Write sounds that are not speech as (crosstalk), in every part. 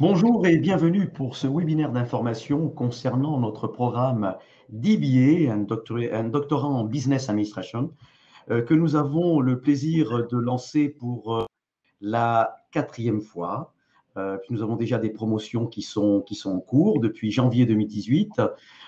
Bonjour et bienvenue pour ce webinaire d'information concernant notre programme DBA, un, doctorat en Business Administration, euh, que nous avons le plaisir de lancer pour euh, la quatrième fois. Euh, puis nous avons déjà des promotions qui sont, qui sont en cours depuis janvier 2018.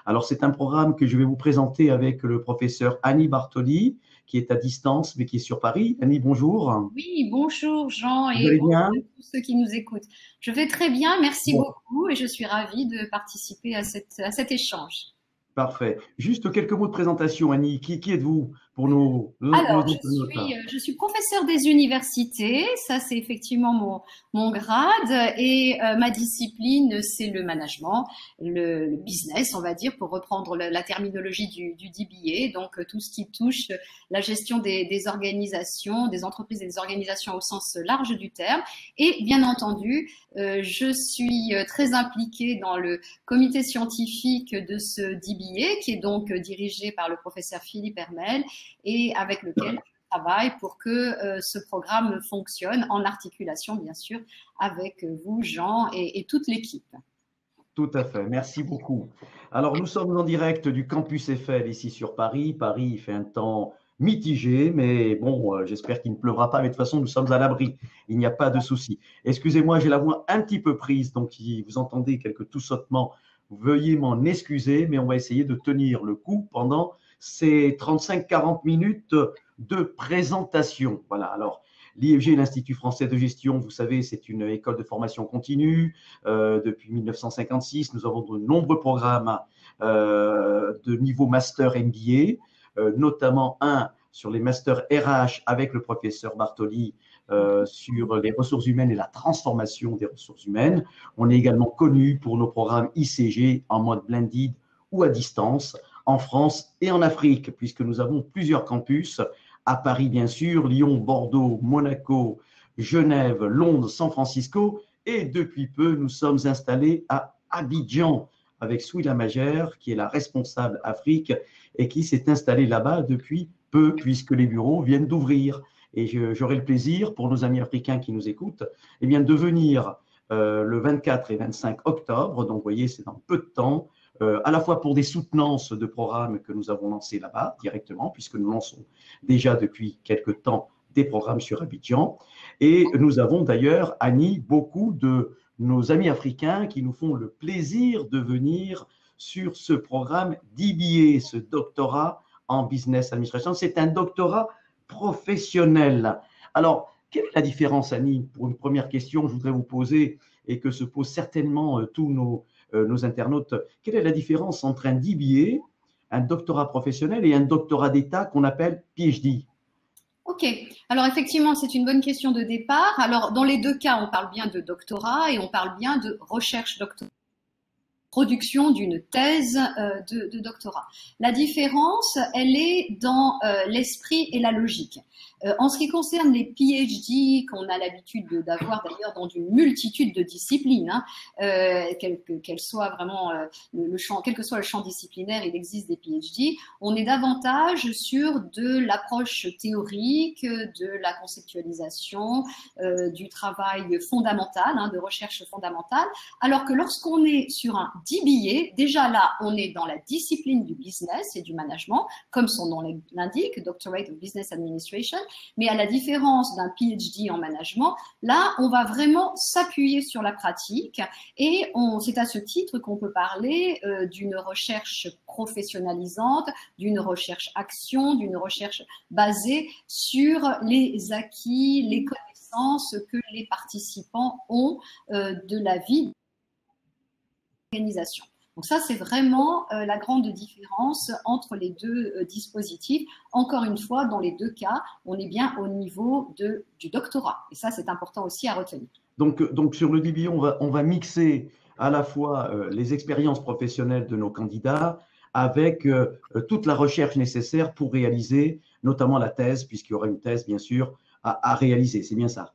Alors, c'est un programme que je vais vous présenter avec le professeur Annie Bartoli, qui est à distance, mais qui est sur Paris. Annie, bonjour. Oui, bonjour Jean et bonjour à tous ceux qui nous écoutent. Je vais très bien, merci beaucoup et je suis ravie de participer à, cette, à cet échange. Parfait. Juste quelques mots de présentation, Annie. Qui, qui êtes-vous? Pour nos, Alors, je, suis, euh, je suis professeur des universités. Ça, c'est effectivement mon, mon grade. Et euh, ma discipline, c'est le management, le, business, on va dire, pour reprendre la, terminologie du, du, DBA. Donc, euh, tout ce qui touche la gestion des, des, organisations, des entreprises et des organisations au sens large du terme. Et bien entendu, je suis très impliquée dans le comité scientifique de ce DBA, qui est donc dirigé par le professeur Philippe Hermel et avec lequel je travaille pour que euh, ce programme fonctionne en articulation, bien sûr, avec vous, Jean, et, toute l'équipe. Tout à fait, merci beaucoup. Alors, nous sommes en direct du campus Eiffel ici sur Paris. Paris, il fait un temps mitigé, mais bon, euh, j'espère qu'il ne pleuvra pas. Mais de toute façon, nous sommes à l'abri. Il n'y a pas de souci. Excusez-moi, j'ai la voix un petit peu prise, donc si vous entendez quelques tout-sautements, veuillez m'en excuser, mais on va essayer de tenir le coup pendant c'est 35-40 minutes de présentation. Voilà, alors l'IFG, l'Institut français de gestion, vous savez, c'est une école de formation continue. Euh, depuis 1956, nous avons de nombreux programmes euh, de niveau master MBA, euh, notamment un sur les masters RH avec le professeur Bartoli sur les ressources humaines et la transformation des ressources humaines. On est également connu pour nos programmes ICG en mode blended ou à distance en France et en Afrique, puisque nous avons plusieurs campus, à Paris bien sûr, Lyon, Bordeaux, Monaco, Genève, Londres, San Francisco, et depuis peu, nous sommes installés à Abidjan avec Souila Magère, qui est la responsable Afrique et qui s'est installée là-bas depuis peu, puisque les bureaux viennent d'ouvrir. Et j'aurai le plaisir, pour nos amis africains qui nous écoutent, eh bien, de venir euh, le 24 et 25 octobre, donc vous voyez, c'est dans peu de temps, euh, à la fois pour des soutenances de programmes que nous avons lancés là-bas directement, puisque nous lançons déjà depuis quelque temps des programmes sur Abidjan. Et nous avons d'ailleurs, Annie, beaucoup de nos amis africains qui nous font le plaisir de venir sur ce programme d'IBA, ce doctorat en business administration. C'est un doctorat professionnel. Alors, quelle est la différence, Annie Pour une première question, je voudrais vous poser et que se posent certainement euh, tous nos, nos internautes, quelle est la différence entre un DBA, un doctorat professionnel et un doctorat d'État qu'on appelle PhD Ok, alors effectivement, c'est une bonne question de départ. Alors, dans les deux cas, on parle bien de doctorat et on parle bien de recherche doctorale production d'une thèse euh, de, de, doctorat. La différence, elle est dans euh, l'esprit et la logique. Euh, en ce qui concerne les PhD qu'on a l'habitude d'avoir d'ailleurs dans une multitude de disciplines, hein, euh, quel, soit vraiment le, champ, quel que soit le champ disciplinaire, il existe des PhD. On est davantage sur de l'approche théorique, de la conceptualisation, du travail fondamental, hein, de recherche fondamentale, alors que lorsqu'on est sur un 10 billets. Déjà là, on est dans la discipline du business et du management, comme son nom l'indique, Doctorate of Business Administration. Mais à la différence d'un PhD en management, là, on va vraiment s'appuyer sur la pratique et c'est à ce titre qu'on peut parler euh, d'une recherche professionnalisante, d'une recherche action, d'une recherche basée sur les acquis, les connaissances que les participants ont euh, de la vie organisation. Donc ça, c'est vraiment euh, la grande différence entre les deux euh, dispositifs. Encore une fois, dans les deux cas, on est bien au niveau de, du doctorat. Et ça, c'est important aussi à retenir. Donc, donc sur le DBI, on va, mixer à la fois euh, les expériences professionnelles de nos candidats avec toute la recherche nécessaire pour réaliser notamment la thèse, puisqu'il y aura une thèse, bien sûr, à réaliser. C'est bien ça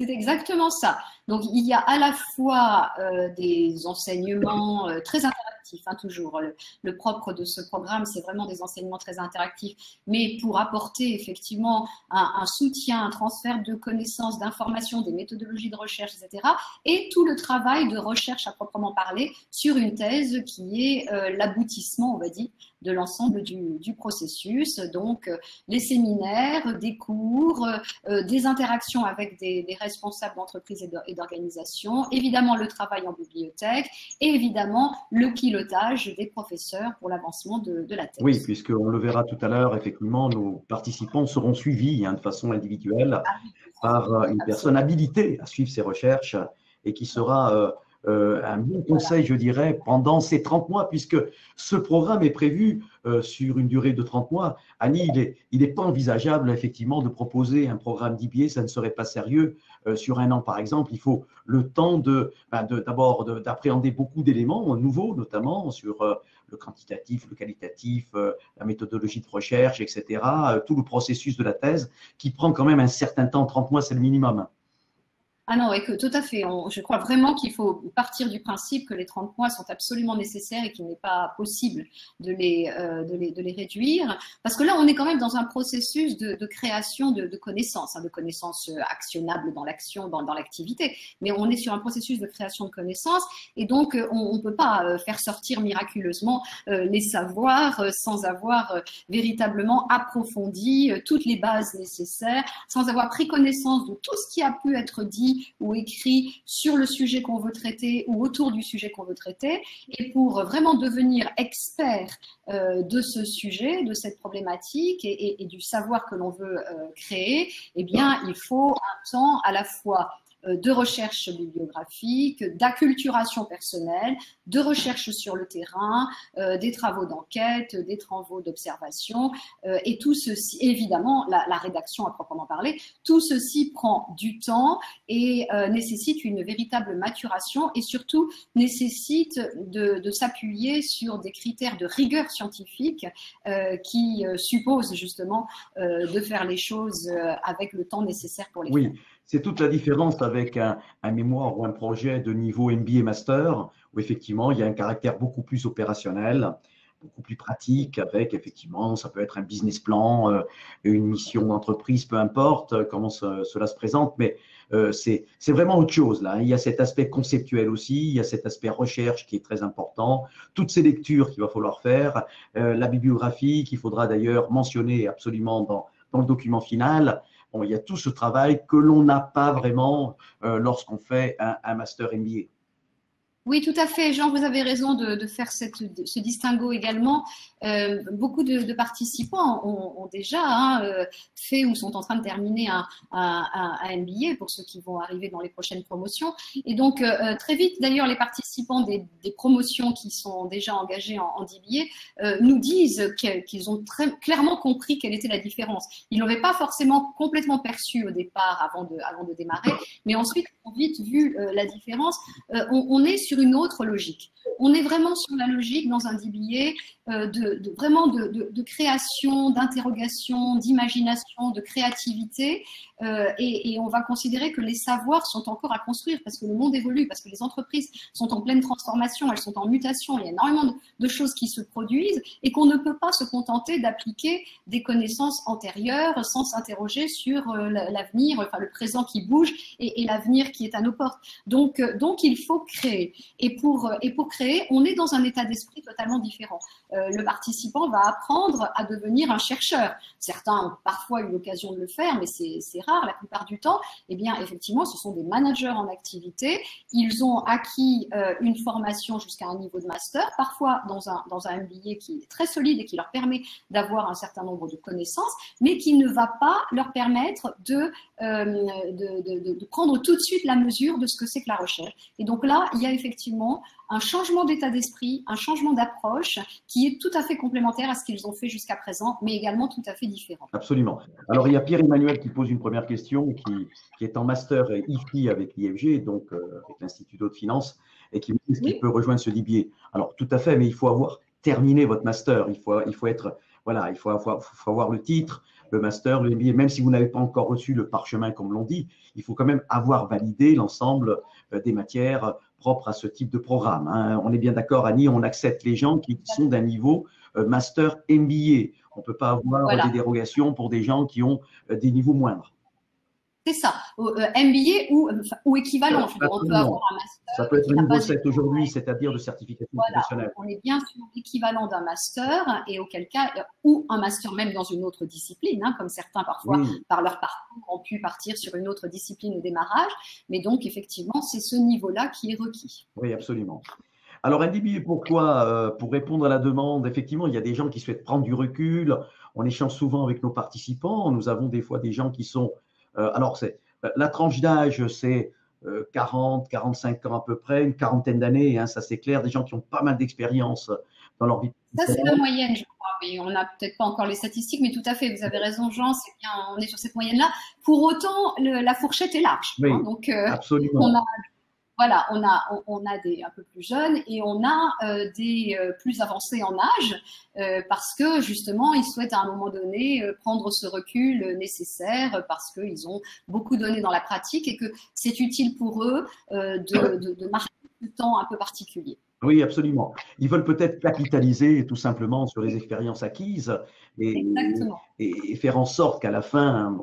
c'est exactement ça. Donc, il y a à la fois euh, des enseignements euh, très interactifs interactif, hein, toujours. Le, propre de ce programme, c'est vraiment des enseignements très interactifs, mais pour apporter effectivement un, soutien, un transfert de connaissances, d'informations, des méthodologies de recherche, etc. Et tout le travail de recherche à proprement parler sur une thèse qui est euh, l'aboutissement, on va dire, de l'ensemble du, processus. Donc, euh, les séminaires, des cours, euh, des interactions avec des, responsables d'entreprises et d'organisations, évidemment le travail en bibliothèque et évidemment le pilotage des professeurs pour l'avancement de, la thèse. Oui, puisqu'on le verra tout à l'heure, effectivement, nos participants seront suivis hein, de façon individuelle ah par euh, une personne habilitée à suivre ces recherches et qui sera euh, un bon conseil, je dirais, pendant ces 30 mois, puisque ce programme est prévu euh, sur une durée de 30 mois. Annie, il n'est il pas envisageable, effectivement, de proposer un programme d'IBA, ça ne serait pas sérieux. Euh, sur un an, par exemple, il faut le temps ben, d'abord d'appréhender beaucoup d'éléments nouveaux, notamment sur le quantitatif, le qualitatif, la méthodologie de recherche, etc., tout le processus de la thèse, qui prend quand même un certain temps, 30 mois, c'est le minimum. Ah non, que tout à fait. je crois vraiment qu'il faut partir du principe que les 30 mois sont absolument nécessaires et qu'il n'est pas possible de les, euh, de, les, de les, réduire. Parce que là, on est quand même dans un processus de, création de, connaissances, hein, de connaissances euh, actionnables dans l'action, dans, dans l'activité. Mais on est sur un processus de création de connaissances et donc euh, on ne peut pas faire sortir miraculeusement les savoirs sans avoir véritablement approfondi toutes les bases nécessaires, sans avoir pris connaissance de tout ce qui a pu être dit ou écrit sur le sujet qu'on veut traiter ou autour du sujet qu'on veut traiter. Et pour vraiment devenir expert euh, de ce sujet, de cette problématique et, du savoir que l'on veut euh, créer, eh bien, il faut un temps à la fois de recherche bibliographique, d'acculturation personnelle, de recherche sur le terrain, euh, des travaux d'enquête, des travaux d'observation, euh, et tout ceci, évidemment, la, rédaction à proprement parler, tout ceci prend du temps et nécessite une véritable maturation et surtout nécessite de, de s'appuyer sur des critères de rigueur scientifique qui supposent justement de faire les choses avec le temps nécessaire pour les oui. C'est toute la différence avec un, mémoire ou un projet de niveau MBA Master, où effectivement, il y a un caractère beaucoup plus opérationnel, beaucoup plus pratique, avec effectivement, ça peut être un business plan, euh, une mission d'entreprise, peu importe euh, comment cela se présente, mais euh, c'est vraiment autre chose là. Il y a cet aspect conceptuel aussi, il y a cet aspect recherche qui est très important, toutes ces lectures qu'il va falloir faire, la bibliographie qu'il faudra d'ailleurs mentionner absolument dans, dans le document final il y a tout ce travail que l'on n'a pas vraiment euh, lorsqu'on fait un, un master MBA. Oui, tout à fait. Jean, vous avez raison de, faire ce distinguo également. Euh, beaucoup de, participants ont, déjà hein, euh, fait ou sont en train de terminer un, un, MBA pour ceux qui vont arriver dans les prochaines promotions. Et donc, euh, très vite, d'ailleurs, les participants des, promotions qui sont déjà engagés en, en nous disent qu'ils ont très clairement compris quelle était la différence. Ils n'avaient pas forcément complètement perçu au départ avant de, démarrer, mais ensuite, ont vite vu la différence. On est sur une autre logique. On est vraiment sur la logique dans un DBA euh, de, vraiment de, création, d'interrogation, d'imagination, de créativité. Euh, et, on va considérer que les savoirs sont encore à construire parce que le monde évolue, parce que les entreprises sont en pleine transformation, elles sont en mutation, il y a énormément de, choses qui se produisent et qu'on ne peut pas se contenter d'appliquer des connaissances antérieures sans s'interroger sur euh, l'avenir, enfin le présent qui bouge et, et l'avenir qui est à nos portes. Donc, donc il faut créer. Et pour, et pour créer, on est dans un état d'esprit totalement différent. Euh, le participant va apprendre à devenir un chercheur. Certains ont parfois eu l'occasion de le faire, mais c'est rare. La plupart du temps, eh bien, effectivement, ce sont des managers en activité. Ils ont acquis euh, une formation jusqu'à un niveau de master, parfois dans un, dans un MBA qui est très solide et qui leur permet d'avoir un certain nombre de connaissances, mais qui ne va pas leur permettre de, euh, de, de prendre tout de suite la mesure de ce que c'est que la recherche. Et donc là, il y a effectivement un changement d'état d'esprit, un changement d'approche qui est tout à fait complémentaire à ce qu'ils ont fait jusqu'à présent, mais également tout à fait différent. Absolument. Alors, il y a Pierre-Emmanuel qui pose une première question, qui, qui est en master IFI avec l'IFG, donc euh, avec l'Institut de Finance, et qui me dit qu'il peut rejoindre ce DBA. Alors, tout à fait, mais il faut avoir terminé votre master. Il faut, il faut être, voilà, il faut avoir, faut avoir le titre, le master, le MBA, même si vous n'avez pas encore reçu le parchemin, comme l'on dit, il faut quand même avoir validé l'ensemble euh, des matières propres à ce type de programme. Hein. On est bien d'accord, Annie, on accepte les gens qui sont d'un niveau euh, master MBA. On ne peut pas avoir des dérogations pour des gens qui ont euh, des niveaux moindres. C'est ça, euh, MBA ou, ou équivalent. on peut avoir un master. Ça peut être un niveau 7 aujourd'hui, c'est-à-dire de certification professionnelle. On est bien sur l'équivalent d'un master et auquel cas, ou un master même dans une autre discipline, hein, comme certains parfois, par leur parcours, ont pu partir sur une autre discipline au démarrage. Mais donc, effectivement, c'est ce niveau-là qui est requis. Oui, absolument. Alors, MBA, pourquoi euh, Pour répondre à la demande, effectivement, il y a des gens qui souhaitent prendre du recul. On échange souvent avec nos participants. Nous avons des fois des gens qui sont euh, alors, c'est, euh, la tranche d'âge, c'est 40, euh, 45 ans à peu près, une quarantaine d'années, hein, ça c'est clair, des gens qui ont pas mal d'expérience dans leur vie. Ça, c'est la moyenne, je crois. Oui, on n'a peut-être pas encore les statistiques, mais tout à fait, vous avez raison, Jean, c'est bien, on est sur cette moyenne-là. Pour autant, la fourchette est large. Oui, hein, donc, absolument. On a voilà, on a, on, a des un peu plus jeunes et on a euh, des euh, plus avancés en âge euh, parce que justement ils souhaitent à un moment donné prendre ce recul nécessaire parce qu'ils ont beaucoup donné dans la pratique et que c'est utile pour eux de, de, de marquer ce temps un peu particulier. Oui, absolument. Ils veulent peut-être capitaliser tout simplement sur les expériences acquises et, et faire en sorte qu'à la fin,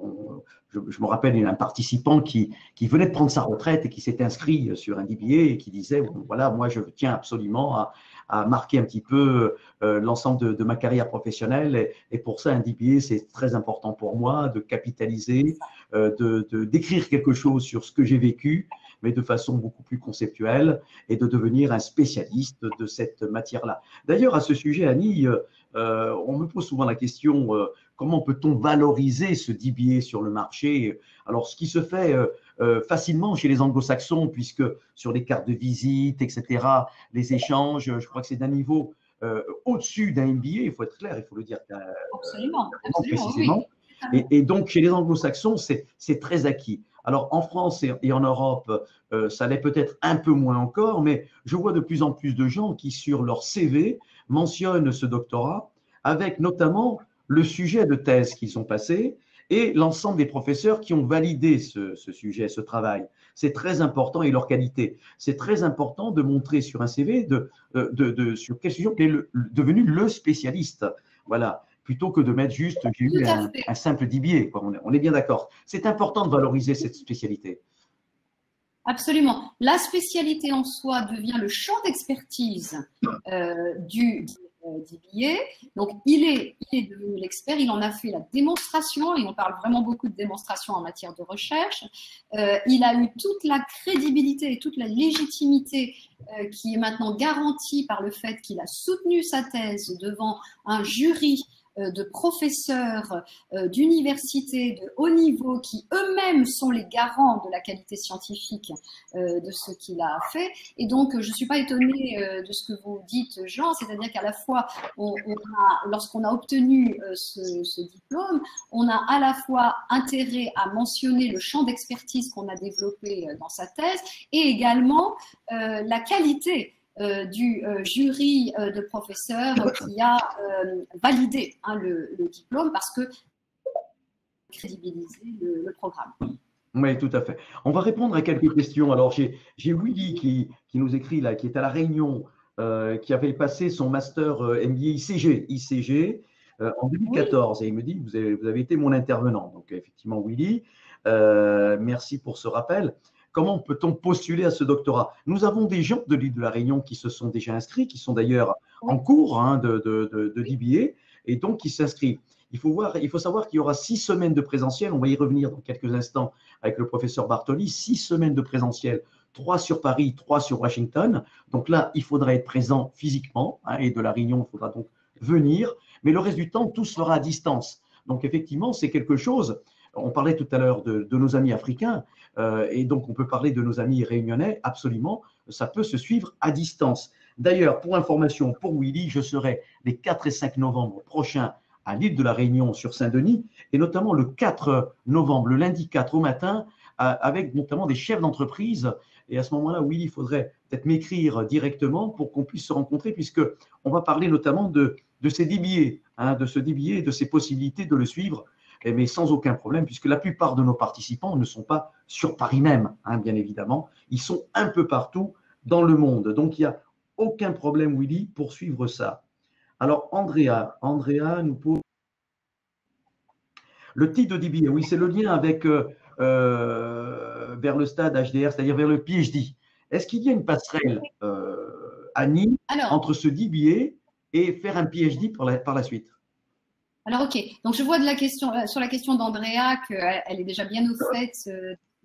je, me rappelle d'un participant qui, qui venait de prendre sa retraite et qui s'était inscrit sur un DBA et qui disait, voilà, moi je tiens absolument à, à marquer un petit peu euh, l'ensemble de, ma carrière professionnelle. Et, pour ça, un DBA, c'est très important pour moi de capitaliser, euh, de d'écrire quelque chose sur ce que j'ai vécu, mais de façon beaucoup plus conceptuelle et de devenir un spécialiste de cette matière-là. D'ailleurs, à ce sujet, Annie, euh, on me pose souvent la question comment peut-on valoriser ce DBA sur le marché? Alors, ce qui se fait euh, facilement chez les anglo-saxons, puisque sur les cartes de visite, etc., les échanges, je crois que c'est d'un niveau euh, au-dessus d'un MBA, il faut être clair, il faut le dire euh, absolument, précisément. Et, donc, chez les anglo-saxons, c'est très acquis. Alors, en France et, en Europe, ça l'est peut-être un peu moins encore, mais je vois de plus en plus de gens qui, sur leur CV, mentionnent ce doctorat, avec notamment le sujet de thèse qu'ils ont passé et l'ensemble des professeurs qui ont validé ce, sujet, ce travail. C'est très important et leur qualité. C'est très important de montrer sur un CV de, de, sur quel sujet on est devenu le spécialiste. Voilà. Plutôt que de mettre juste j'ai eu un, simple dibier. On, on est bien d'accord. C'est important de valoriser cette spécialité. Absolument. La spécialité en soi devient le champ d'expertise euh, du, euh, Donc, il est, il est devenu l'expert, il en a fait la démonstration, et on parle vraiment beaucoup de démonstration en matière de recherche. Euh, il a eu toute la crédibilité et toute la légitimité euh, qui est maintenant garantie par le fait qu'il a soutenu sa thèse devant un jury de professeurs euh, d'universités de haut niveau qui eux-mêmes sont les garants de la qualité scientifique euh, de ce qu'il a fait. Et donc, je ne suis pas étonnée de ce que vous dites, Jean, c'est-à-dire qu'à la fois, on, lorsqu'on a obtenu ce, diplôme, on a à la fois intérêt à mentionner le champ d'expertise qu'on a développé dans sa thèse et également la qualité euh, du euh, jury euh, de professeurs qui a validé hein, le, diplôme parce que crédibiliser le, programme. Oui, tout à fait. On va répondre à quelques questions. Alors, j'ai Willy qui, qui, nous écrit là, qui est à La Réunion, qui avait passé son master MBA ICG, ICG en 2014. Et il me dit, vous avez, vous avez été mon intervenant. Donc, effectivement, Willy, merci pour ce rappel. Comment peut-on postuler à ce doctorat? Nous avons des gens de l'île de la Réunion qui se sont déjà inscrits, qui sont d'ailleurs en cours hein, de, de, de, DBA, et donc qui s'inscrivent. Il faut, voir, il faut savoir qu'il y aura six semaines de présentiel. On va y revenir dans quelques instants avec le professeur Bartoli. Six semaines de présentiel, trois sur Paris, trois sur Washington. Donc là, il faudra être présent physiquement. Hein, et de la Réunion, il faudra donc venir. Mais le reste du temps, tout sera à distance. Donc effectivement, c'est quelque chose. On parlait tout à l'heure de, nos amis africains. Euh, et donc, on peut parler de nos amis réunionnais, absolument, ça peut se suivre à distance. D'ailleurs, pour information, pour Willy, je serai les 4 et 5 novembre prochains à l'île de la Réunion sur Saint-Denis, et notamment le 4 novembre, le lundi 4 au matin, avec notamment des chefs d'entreprise. Et à ce moment-là, Willy, il faudrait peut-être m'écrire directement pour qu'on puisse se rencontrer, puisque on va parler notamment de, de ces hein, de ce DBA et de ces possibilités de le suivre mais sans aucun problème, puisque la plupart de nos participants ne sont pas sur Paris même, hein, bien évidemment. Ils sont un peu partout dans le monde. Donc, il n'y a aucun problème, Willy, pour suivre ça. Alors, Andrea, Andrea nous pose le titre de DBA. Oui, c'est le lien avec euh, euh, vers le stade HDR, c'est-à-dire vers le PhD. Est-ce qu'il y a une passerelle, euh, Annie, entre ce DBA et faire un PhD la, par la suite? Alors ok, donc je vois question sur la question d'Andrea qu'elle est déjà bien au fait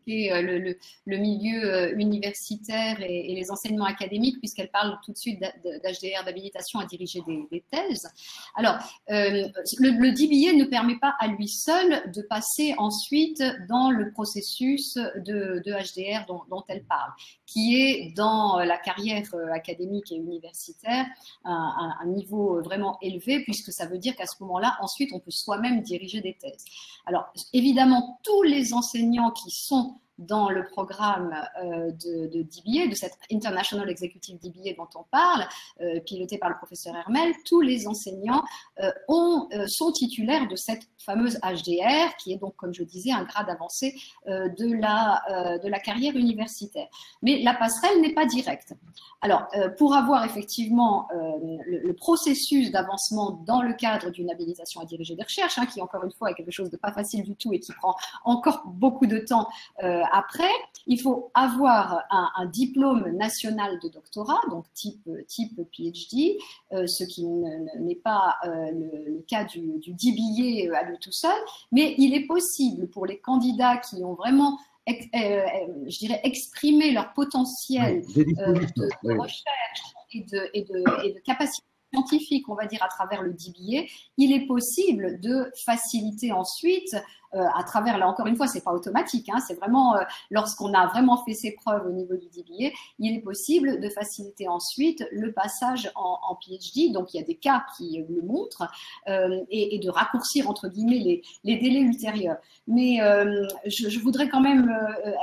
euh, le, le, milieu euh, universitaire et, les enseignements académiques, puisqu'elle parle tout de suite d'HDR, d'habilitation à diriger des, thèses. Alors, euh, le, le, DBA ne permet pas à lui seul de passer ensuite dans le processus de, HDR dont, elle parle, qui est dans la carrière académique et universitaire un, un, niveau vraiment élevé, puisque ça veut dire qu'à ce moment-là, ensuite, on peut soi-même diriger des thèses. Alors, évidemment, tous les enseignants qui sont dans le programme euh, de, de, DBA, de cette International Executive DBA dont on parle, euh, piloté par le professeur Hermel, tous les enseignants euh, ont, sont titulaires de cette fameuse HDR, qui est donc, comme je disais, un grade avancé de, la, de la carrière universitaire. Mais la passerelle n'est pas directe. Alors, pour avoir effectivement le, processus d'avancement dans le cadre d'une habilitation à diriger des recherches, hein, qui encore une fois est quelque chose de pas facile du tout et qui prend encore beaucoup de temps après, il faut avoir un, diplôme national de doctorat, donc type, type PhD, euh, ce qui n'est pas euh, le, cas du, du DBA euh, à lui tout seul, mais il est possible pour les candidats qui ont vraiment je dirais, exprimé leur potentiel de, recherche et de, et, et de, capacité scientifique, on va dire, à travers le DBA, il est possible de faciliter ensuite euh, à travers, là encore une fois, c'est pas automatique, hein, c'est vraiment euh, lorsqu'on a vraiment fait ses preuves au niveau du DBA, il est possible de faciliter ensuite le passage en, PhD. Donc il y a des cas qui le montrent euh, et, de raccourcir entre guillemets les, délais ultérieurs. Mais je, voudrais quand même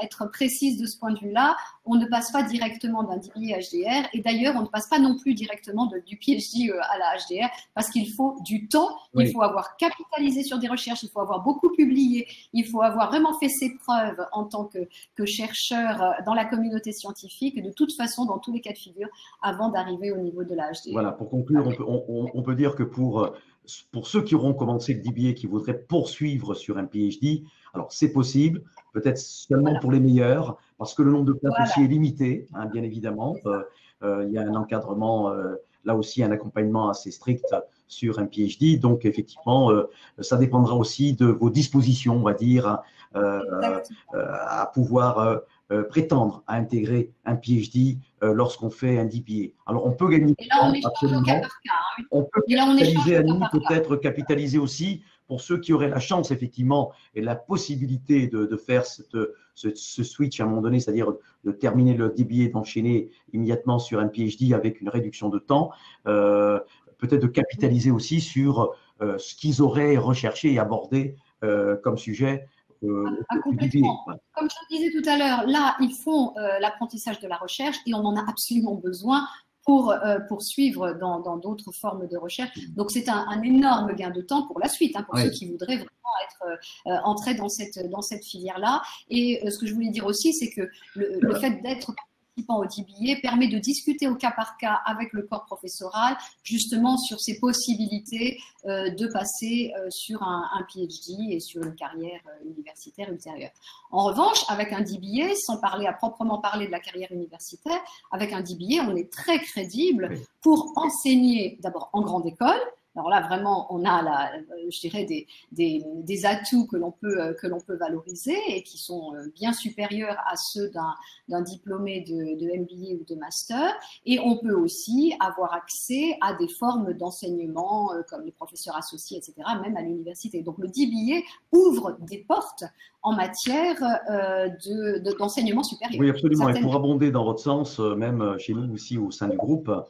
être précise de ce point de vue-là. On ne passe pas directement d'un DBA à HDR et d'ailleurs on ne passe pas non plus directement de, du PhD à la HDR parce qu'il faut du temps, il faut avoir capitalisé sur des recherches, il faut avoir beaucoup publié il faut avoir vraiment fait ses preuves en tant que, chercheur euh, dans la communauté scientifique, de toute façon, dans tous les cas de figure, avant d'arriver au niveau de l'âge. Voilà, pour conclure, on peut, dire que pour, euh, pour ceux qui auront commencé le DBA, qui voudraient poursuivre sur un PhD, alors c'est possible, peut-être seulement pour les meilleurs, parce que le nombre de places aussi est limité, hein, bien évidemment. Euh, il y a un encadrement, là aussi un accompagnement assez strict sur un PhD. Donc, effectivement, euh, ça dépendra aussi de vos dispositions, on va dire, euh, euh, à pouvoir prétendre à intégrer un PhD lorsqu'on fait un DPA. Alors, on peut gagner. Et là, on est absolument. Cas hein. On peut capitaliser, peut-être capitaliser aussi pour ceux qui auraient la chance, effectivement, et la possibilité de, faire cette, ce, switch à un moment donné, c'est-à-dire de terminer le DBA et d'enchaîner immédiatement sur un PhD avec une réduction de temps, euh, peut-être de capitaliser aussi sur euh, ce qu'ils auraient recherché et abordé euh, comme sujet. Euh, ah, complètement. Comme je le disais tout à l'heure, là, ils font l'apprentissage de la recherche et on en a absolument besoin pour poursuivre dans d'autres formes de recherche. Donc c'est un, énorme gain de temps pour la suite, hein, pour ceux qui voudraient vraiment être entrés dans cette, dans cette filière-là. Et ce que je voulais dire aussi, c'est que le, le fait d'être au DBA permet de discuter au cas par cas avec le corps professoral justement sur ces possibilités euh, de passer euh, sur un, PhD et sur une carrière euh, universitaire ultérieure. En revanche, avec un DBA, sans parler à proprement parler de la carrière universitaire, avec un DBA, on est très crédible pour enseigner d'abord en grande école, alors là, vraiment, on a, la, je dirais, des, des, des atouts que l'on peut, euh, que l'on peut valoriser et qui sont euh, bien supérieurs à ceux d'un, diplômé de, de, MBA ou de master. Et on peut aussi avoir accès à des formes d'enseignement euh, comme les professeurs associés, etc., même à l'université. Donc le DBA ouvre des portes en matière de, d'enseignement supérieur. Oui, absolument. Et pour abonder dans votre sens, même chez nous aussi au sein du groupe, euh,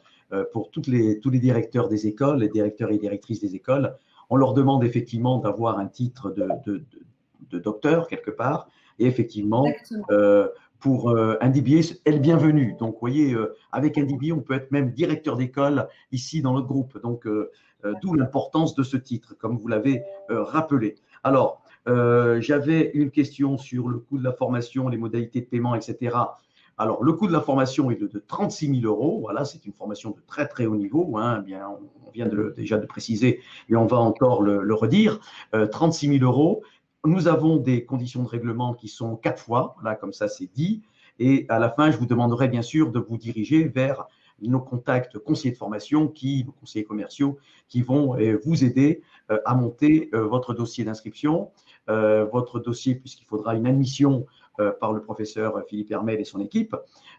pour toutes les, tous les directeurs des écoles, les directeurs et directrices des écoles. On leur demande effectivement d'avoir un titre de, de, de, docteur quelque part. Et effectivement, euh, pour euh, un DBA est le bienvenu. Donc, vous voyez, avec un DBA, on peut être même directeur d'école ici dans notre groupe. Donc, d'où l'importance de ce titre, comme vous l'avez rappelé. Alors, euh, j'avais une question sur le coût de la formation, les modalités de paiement, etc. Alors, le coût de la formation est de, 36 000 euros. Voilà, c'est une formation de très très haut niveau. Hein. Bien, on vient déjà de préciser et on va encore le, redire. 36 000 euros. Nous avons des conditions de règlement qui sont quatre fois, voilà, comme ça c'est dit. Et à la fin, je vous demanderai bien sûr de vous diriger vers nos contacts conseillers de formation, qui, conseillers commerciaux, qui vont euh, vous aider euh, à monter euh, votre dossier d'inscription, votre dossier, puisqu'il faudra une admission par le professeur Philippe Hermel et son équipe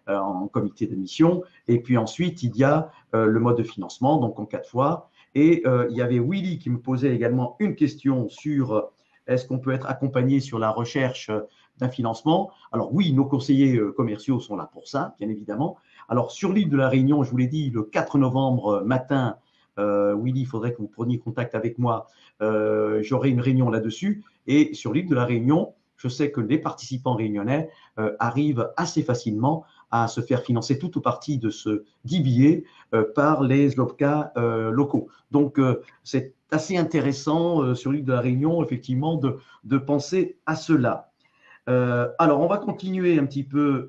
en comité d'admission. Et puis ensuite, il y a le mode de financement, donc en quatre fois. Et il y avait Willy qui me posait également une question sur est-ce qu'on peut être accompagné sur la recherche d'un financement? Alors oui, nos conseillers commerciaux sont là pour ça, bien évidemment. Alors, sur l'île de la Réunion, je vous l'ai dit, le 4 novembre matin, euh, Willy, il faudrait que vous preniez contact avec moi. Euh, j'aurai une réunion là-dessus. Et sur l'île de la Réunion, je sais que les participants réunionnais euh, arrivent assez facilement à se faire financer tout ou partie de ce DBA par les ZLOPCA locaux. Donc, c'est assez intéressant sur l'île de la Réunion, effectivement, de, penser à cela. alors, on va continuer un petit peu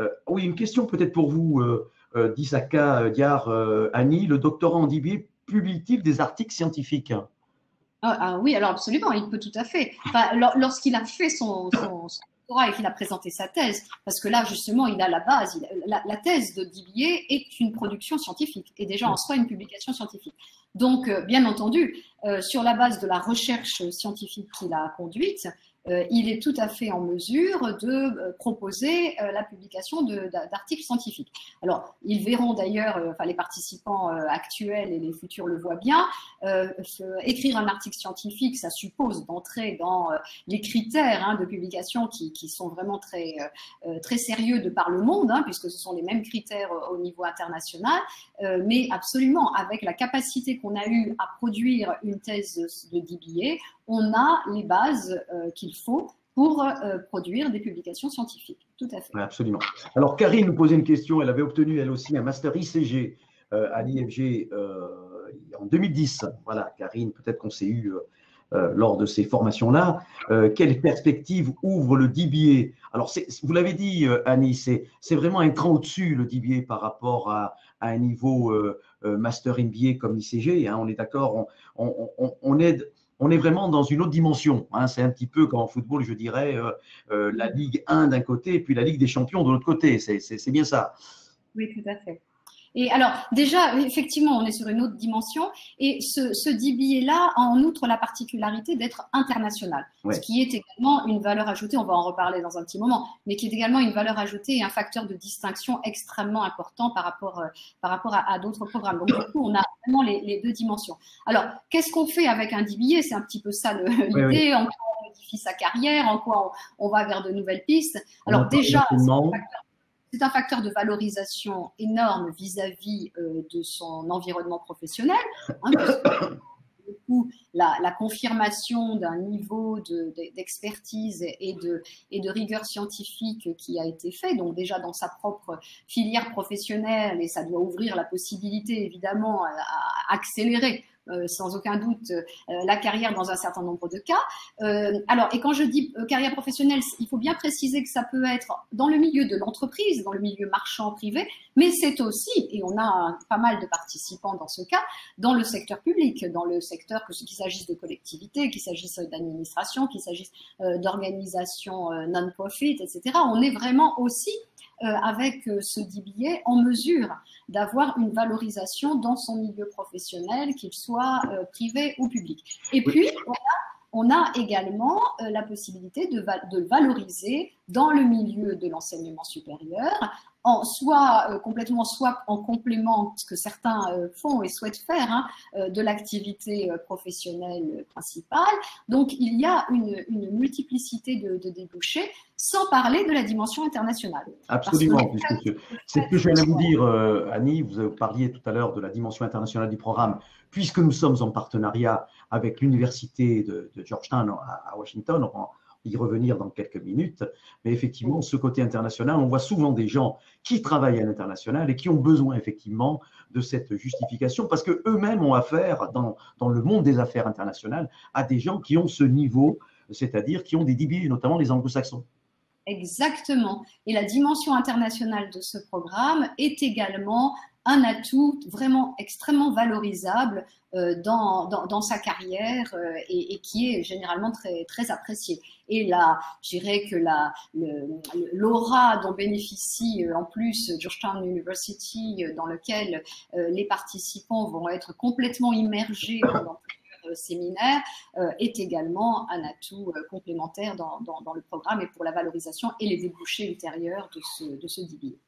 euh, oui, une question peut-être pour vous, euh, euh, d'Isaka Diar Annie. Le doctorat en DBA publie-t-il des articles scientifiques? Ah, ah, oui, alors absolument, il peut tout à fait. Lorsqu'il a fait son, doctorat et qu'il a présenté sa thèse, parce que là, justement, il a la base. la, thèse de DBA est une production scientifique et déjà en soi une publication scientifique. Donc, bien entendu, sur la base de la recherche scientifique qu'il a conduite, euh, il est tout à fait en mesure de euh, proposer euh, la publication d'articles scientifiques. Alors, ils verront d'ailleurs, enfin les participants actuels et les futurs le voient bien, écrire un article scientifique, ça suppose d'entrer dans les critères hein, de publication qui, sont vraiment très, très sérieux de par le monde, hein, puisque ce sont les mêmes critères au niveau international, mais absolument avec la capacité qu'on a eue à produire une thèse de DBA, on a les bases euh, qu'il faut pour euh, produire des publications scientifiques. Tout à fait. Absolument. Alors, Karine nous posait une question. Elle avait obtenu, elle aussi, un master ICG euh, à l'IFG en 2010. Voilà, Karine, peut-être qu'on s'est eu lors de ces formations-là. quelle perspective ouvre le DBA Alors, vous l'avez dit, Annie, c'est vraiment un cran au-dessus, le DBA, par rapport à, un niveau master MBA comme l'ICG. Hein, on est d'accord, on, aide on est vraiment dans une autre dimension. Hein. C'est un petit peu comme en football, je dirais, euh, euh, la Ligue 1 d'un côté puis la Ligue des champions de l'autre côté. C'est bien ça. Oui, tout à fait. Et alors, déjà, effectivement, on est sur une autre dimension. Et ce, ce DBA-là a en outre la particularité d'être international, ce qui est également une valeur ajoutée, on va en reparler dans un petit moment, mais qui est également une valeur ajoutée et un facteur de distinction extrêmement important par rapport, euh, par rapport à, d'autres programmes. Donc, du coup, on a vraiment les, deux dimensions. Alors, qu'est-ce qu'on fait avec un DBA C'est un petit peu ça l'idée. En quoi on modifie sa carrière, en quoi on, va vers de nouvelles pistes? Alors, déjà, c'est un facteur de valorisation énorme vis-à-vis euh, de son environnement professionnel. Hein, la, confirmation d'un niveau d'expertise et, de, rigueur scientifique qui a été fait, donc déjà dans sa propre filière professionnelle, et ça doit ouvrir la possibilité évidemment à accélérer sans aucun doute euh, la carrière dans un certain nombre de cas. Euh, alors, et quand je dis carrière professionnelle, il faut bien préciser que ça peut être dans le milieu de l'entreprise, dans le milieu marchand privé, mais c'est aussi, et on a pas mal de participants dans ce cas, dans le secteur public, dans le secteur, qu'il s'agisse de collectivités, qu'il s'agisse d'administration, qu'il s'agisse d'organisations non-profit, etc. On est vraiment aussi euh, avec euh, ce DBA en mesure d'avoir une valorisation dans son milieu professionnel, qu'il soit euh, privé ou public. Et puis, on a, également la possibilité de, valoriser dans le milieu de l'enseignement supérieur en, soit euh, complètement, soit en complément, ce que certains euh, font et souhaitent faire, hein, euh, de l'activité professionnelle principale. Donc, il y a une, multiplicité de, débouchés, sans parler de la dimension internationale. Absolument. C'est ce que de vous dire, Annie. Vous parliez tout à l'heure de la dimension internationale du programme. Puisque nous sommes en partenariat avec l'université de, Georgetown à, Washington, y revenir dans quelques minutes. Mais effectivement, ce côté international, on voit souvent des gens qui travaillent à l'international et qui ont besoin effectivement de cette justification parce qu'eux-mêmes ont affaire dans, dans le monde des affaires internationales à des gens qui ont ce niveau, c'est-à-dire qui ont des DBA, notamment les anglo-saxons. Exactement. Et la dimension internationale de ce programme est également un atout vraiment extrêmement valorisable euh, dans, sa carrière euh, et, qui est généralement très, apprécié. Et là, je dirais que l'aura dont bénéficie euh, en plus Georgetown University, dans lequel les participants vont être complètement immergés dans séminaire est également un atout complémentaire dans, le programme et pour la valorisation et les débouchés ultérieurs de ce, de ce DBA.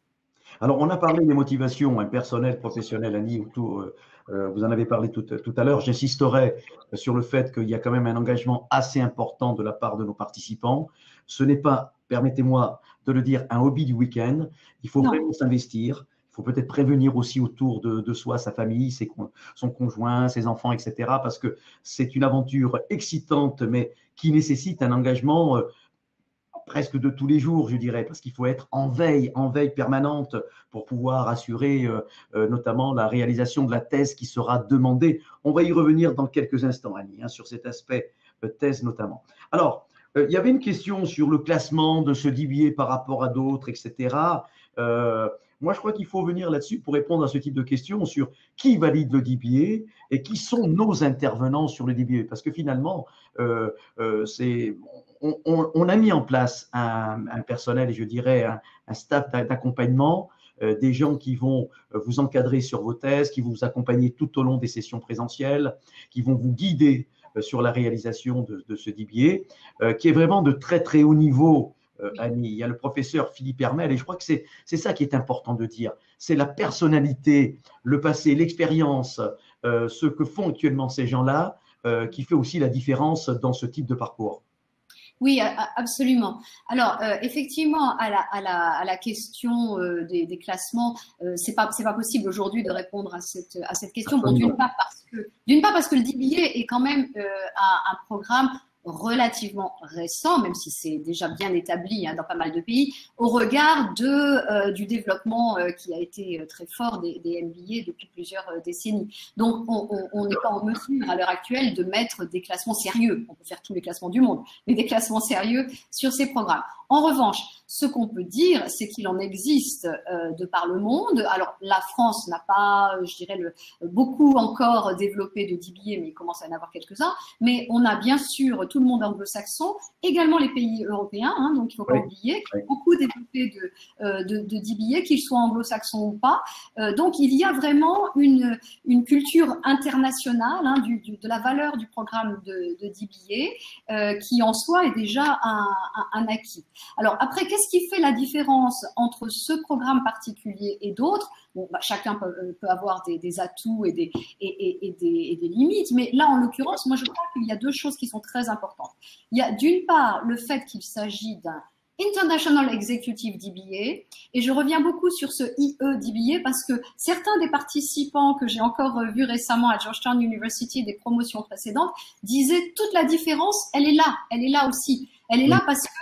Alors, on a parlé des motivations hein, personnelles, professionnelles, Annie, euh, euh, vous en avez parlé tout, à l'heure. J'insisterai sur le fait qu'il y a quand même un engagement assez important de la part de nos participants. Ce n'est pas, permettez-moi de le dire, un hobby du week-end. Il faut vraiment s'investir. Il faut peut-être prévenir aussi autour de, soi, sa famille, ses, son conjoint, ses enfants, etc. Parce que c'est une aventure excitante, mais qui nécessite un engagement. Euh, presque de tous les jours, je dirais, parce qu'il faut être en veille, en veille permanente pour pouvoir assurer euh, euh, notamment la réalisation de la thèse qui sera demandée. On va y revenir dans quelques instants, Annie, hein, sur cet aspect euh, thèse notamment. Alors, il y avait une question sur le classement de ce DBA par rapport à d'autres, etc. moi, je crois qu'il faut venir là-dessus pour répondre à ce type de questions sur qui valide le DBA et qui sont nos intervenants sur le DBA. Parce que finalement, c'est on, a mis en place un, personnel et je dirais un, staff d'accompagnement, euh, des gens qui vont euh, vous encadrer sur vos thèses, qui vont vous accompagner tout au long des sessions présentielles, qui vont vous guider euh, sur la réalisation de, ce DBA, qui est vraiment de très très haut niveau. Annie, il y a le professeur Philippe Hermel, et je crois que c'est ça qui est important de dire. C'est la personnalité, le passé, l'expérience, ce que font actuellement ces gens-là, qui fait aussi la différence dans ce type de parcours. Oui, absolument. Alors, euh, effectivement, à la, à, la, à la question euh, des, des, classements, euh, c'est pas c'est pas possible aujourd'hui de répondre à cette à cette question. Bon, d'une part parce que d'une part parce que le DBA est quand même euh, un, un, programme relativement récent, même si c'est déjà bien établi hein, dans pas mal de pays, au regard euh, du développement euh, qui a été euh, très fort des MBA depuis plusieurs décennies. Donc, on n'est pas en mesure à l'heure actuelle de mettre des classements sérieux. On peut faire tous les classements du monde, mais des classements sérieux sur ces programmes. En revanche, ce qu'on peut dire, c'est qu'il en existe euh, de par le monde. Alors, la France n'a pas, euh, je dirais, le, beaucoup encore développé de DBA, mais il commence à en avoir quelques-uns. Mais on a bien sûr tout le monde anglo-saxon, également les pays européens, hein, donc il ne faut pas oublier, qui ont beaucoup développé de, euh, de, de DBA, qu'ils soient anglo-saxons ou pas. Euh, donc, il y a vraiment une, une culture internationale hein, du, du, de la valeur du programme de, de DBA, euh, qui en soi est déjà un, un, un acquis. Alors après, qu'est-ce qui fait la différence entre ce programme particulier et d'autres? Bon, bah, chacun peut, euh, peut, avoir des, des atouts et des, et, et, des, et, des, limites, mais là, en l'occurrence, moi, je crois qu'il y a deux choses qui sont très importantes. Il y a d'une part le fait qu'il s'agit d'un International Executive DBA. Et je reviens beaucoup sur ce IE DBA parce que certains des participants que j'ai encore vus récemment à Georgetown University des promotions précédentes disaient toute la différence, elle est là, elle est là aussi. Elle est là parce que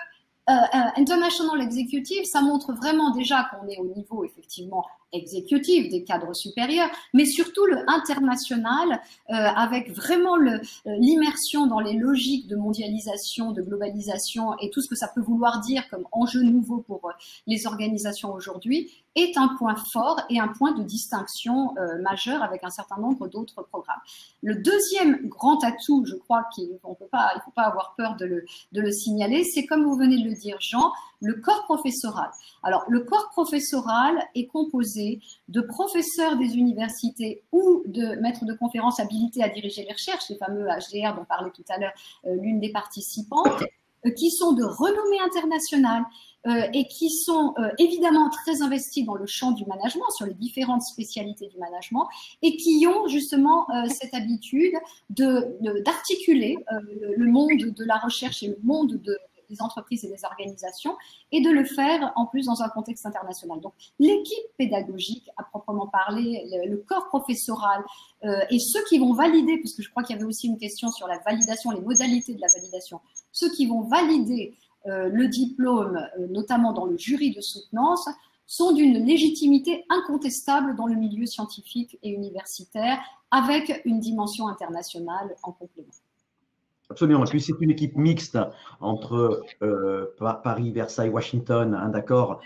International Executive, ça montre vraiment déjà qu'on est au niveau effectivement exécutif des cadres supérieurs, mais surtout le international, euh, avec vraiment l'immersion dans les logiques de mondialisation, de globalisation et tout ce que ça peut vouloir dire comme enjeu nouveau pour les organisations aujourd'hui, est un point fort et un point de distinction euh, majeur avec un certain nombre d'autres programmes. Le deuxième grand atout, je crois qu'il ne faut pas, faut pas avoir peur de le, de le signaler, c'est comme vous venez de le dire, Jean, le corps professoral. Alors, le corps professoral est composé de professeurs des universités ou de maîtres de conférences habilités à diriger les recherches, les fameux HDR dont parlait tout à l'heure euh, l'une des participantes, euh, qui sont de renommée internationale euh, et qui sont euh, évidemment très investis dans le champ du management, sur les différentes spécialités du management, et qui ont justement euh, cette habitude de d'articuler le, le monde de la recherche et le monde de, des entreprises et des organisations, et de le faire en plus dans un contexte international. Donc l'équipe pédagogique, à proprement parler, le, corps professoral, euh, et ceux qui vont valider, puisque je crois qu'il y avait aussi une question sur la validation, les modalités de la validation, ceux qui vont valider le diplôme, notamment dans le jury de soutenance, sont d'une légitimité incontestable dans le milieu scientifique et universitaire, avec une dimension internationale en complément. Absolument. Et puis c'est une équipe mixte entre Paris, Versailles, Washington, hein, d'accord.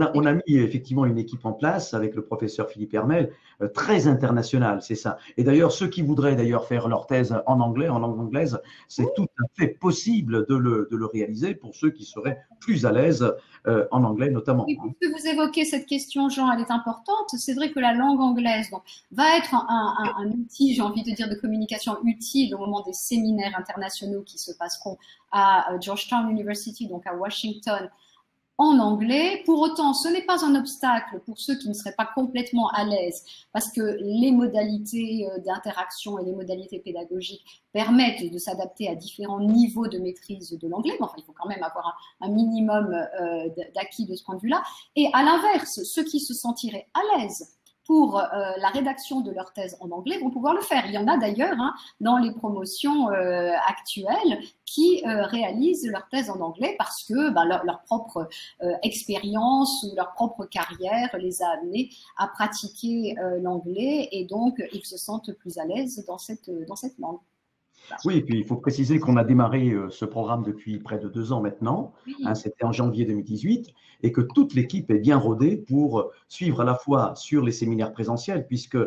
A, mis effectivement une équipe en place avec le professeur Philippe Hermel, euh, très internationale, c'est ça. Et d'ailleurs, ceux qui voudraient d'ailleurs faire leur thèse en anglais, en langue anglaise, c'est tout à fait possible de le, réaliser pour ceux qui seraient plus à l'aise euh, en anglais notamment. Puisque vous évoquez cette question, Jean, elle est importante. C'est vrai que la langue anglaise va être un, un outil, j'ai envie de dire, de communication utile au moment des séminaires internationaux qui se passeront à euh, Georgetown University, donc à Washington, en anglais. Pour autant, ce n'est pas un obstacle pour ceux qui ne seraient pas complètement à l'aise, parce que les modalités euh, d'interaction et les modalités pédagogiques permettent de s'adapter à différents niveaux de maîtrise de l'anglais. Mais il faut quand même avoir un, minimum euh, d'acquis de ce point de vue-là. Et à l'inverse, ceux qui se sentiraient à l'aise pour euh, la rédaction de leur thèse en anglais vont pouvoir le faire. Il y en a d'ailleurs hein, dans les promotions euh, actuelles qui euh, réalisent leur thèse en anglais parce que bah, leur, leur, propre expérience ou leur propre carrière les a amenés à pratiquer l'anglais et donc ils se sentent plus à l'aise dans cette, dans cette langue. Oui, et puis il faut préciser qu'on a démarré euh, ce programme depuis près de deux ans maintenant. Hein, c'était en janvier 2018 et que toute l'équipe est bien rodée pour suivre à la fois sur les séminaires présentiels, puisque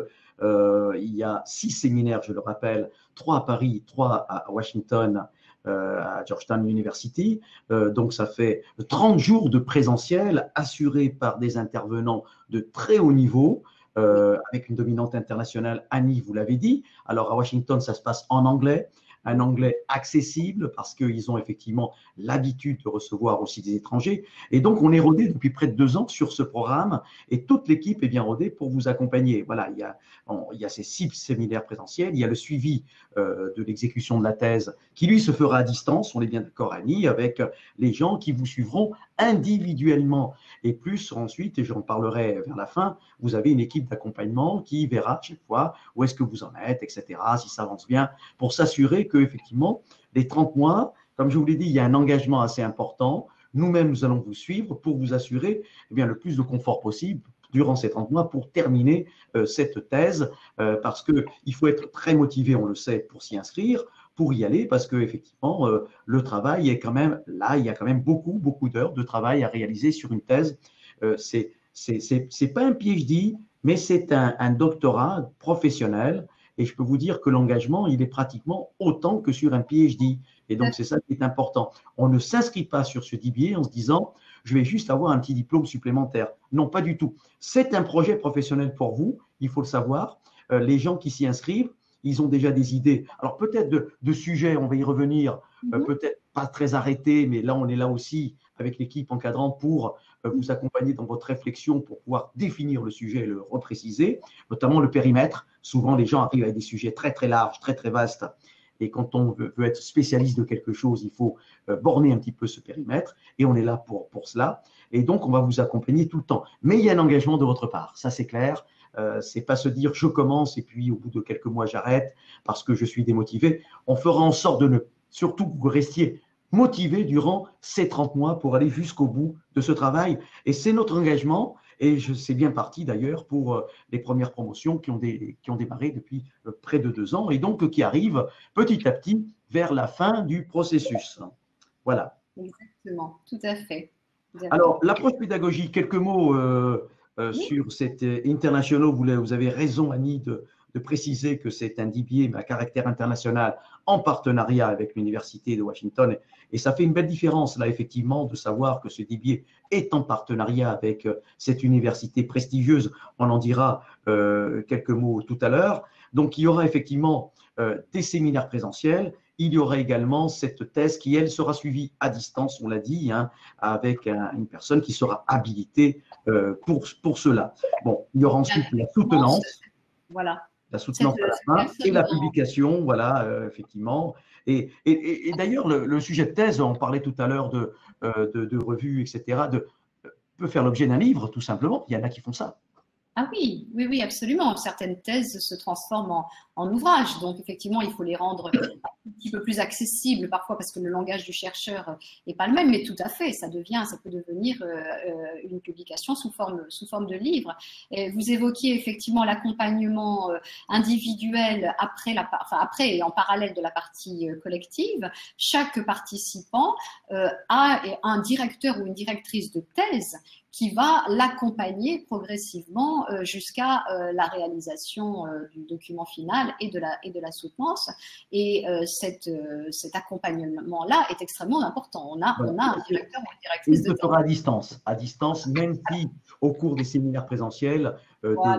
euh, il y a six séminaires, je le rappelle, trois à Paris, trois à Washington, euh, à Georgetown University. donc ça fait 30 jours de présentiel assurés par des intervenants de très haut niveau. Euh, avec une dominante internationale, Annie, vous l'avez dit. Alors à Washington, ça se passe en anglais, un anglais accessible parce qu'ils ont effectivement l'habitude de recevoir aussi des étrangers. Et donc, on est rodé depuis près de deux ans sur ce programme et toute l'équipe est bien rodée pour vous accompagner. Voilà, il y a, il y a ces six séminaires présentiels, il y a le suivi euh, de l'exécution de la thèse qui, lui, se fera à distance, on est bien d'accord, Annie, avec les gens qui vous suivront individuellement. Et plus ensuite, et j'en parlerai vers la fin, vous avez une équipe d'accompagnement qui verra chaque fois où est-ce que vous en êtes, etc., si ça avance bien, pour s'assurer que effectivement, les 30 mois, comme je vous l'ai dit, il y a un engagement assez important. Nous-mêmes, nous allons vous suivre pour vous assurer eh bien, le plus de confort possible durant ces 30 mois pour terminer euh, cette thèse, euh, parce qu'il faut être très motivé, on le sait, pour s'y inscrire pour y aller parce que effectivement euh, le travail est quand même là il y a quand même beaucoup beaucoup d'heures de travail à réaliser sur une thèse c'est c'est pas un PhD mais c'est un, doctorat professionnel et je peux vous dire que l'engagement il est pratiquement autant que sur un PhD et donc c'est ça qui est important. On ne s'inscrit pas sur ce DBA en se disant je vais juste avoir un petit diplôme supplémentaire. Non pas du tout. C'est un projet professionnel pour vous il faut le savoir. Euh, les gens qui s'y inscrivent ils ont déjà des idées. Alors peut-être de, sujets, on va y revenir, euh, mhm. peut-être pas très arrêtés, mais là on est là aussi avec l'équipe encadrant pour euh, vous accompagner dans votre réflexion pour pouvoir définir le sujet et le repréciser, notamment le périmètre. Souvent les gens arrivent avec des sujets très très larges, très très vastes. Et quand on veut, être spécialiste de quelque chose, il faut euh, borner un petit peu ce périmètre. Et on est là pour, pour cela. Et donc, on va vous accompagner tout le temps. Mais il y a un engagement de votre part, ça c'est clair. Euh, c'est pas se dire je commence et puis au bout de quelques mois j'arrête parce que je suis démotivé. On fera en sorte de ne surtout que vous restiez motivé durant ces 30 mois pour aller jusqu'au bout de ce travail. Et c'est notre engagement. Et je sais bien parti d'ailleurs pour euh, les premières promotions qui ont, qui ont démarré depuis euh, près de deux ans et donc qui arrivent petit à petit vers la fin du processus. Voilà. Exactement, tout à fait. Alors, l'approche pédagogique, quelques mots euh, sur cette euh, international. Vous, vous, avez raison, Annie, de, de préciser que c'est un DBA à caractère international en partenariat avec l'Université de Washington. Et ça fait une belle différence, là, effectivement, de savoir que ce DBA est en partenariat avec euh, cette université prestigieuse. On en dira euh, quelques mots tout à l'heure. Donc, il y aura effectivement euh, des séminaires présentiels il y aura également cette thèse qui, elle, sera suivie à distance, on l'a dit, hein, avec une personne qui sera habilitée pour, pour cela. Bon, il y aura ensuite la soutenance. Voilà. La soutenance à la fin et la publication, voilà, euh, effectivement. Et, et, d'ailleurs, le, sujet de thèse, on parlait tout à l'heure de, euh, de, de revues, etc., de, peut faire l'objet d'un livre, tout simplement. Il y en a qui font ça. Ah oui, oui, oui, absolument. Certaines thèses se transforment en, en ouvrages, donc effectivement, il faut les rendre petit peu plus accessible parfois parce que le langage du chercheur n'est pas le même, mais tout à fait, ça devient, ça peut devenir euh, euh, une publication sous forme, sous forme de livre. Vous évoquiez effectivement l'accompagnement euh, individuel après, la, enfin, après et en parallèle de la partie collective. Chaque participant a un directeur ou une directrice de thèse qui va l'accompagner progressivement euh, jusqu'à euh, la réalisation euh, du document final et de la, et de la soutenance. Cette, cet accompagnement-là est extrêmement important. On a, on a un directeur ou une directrice. Il se fera à distance, à distance, même si au cours des séminaires présentiels, des gens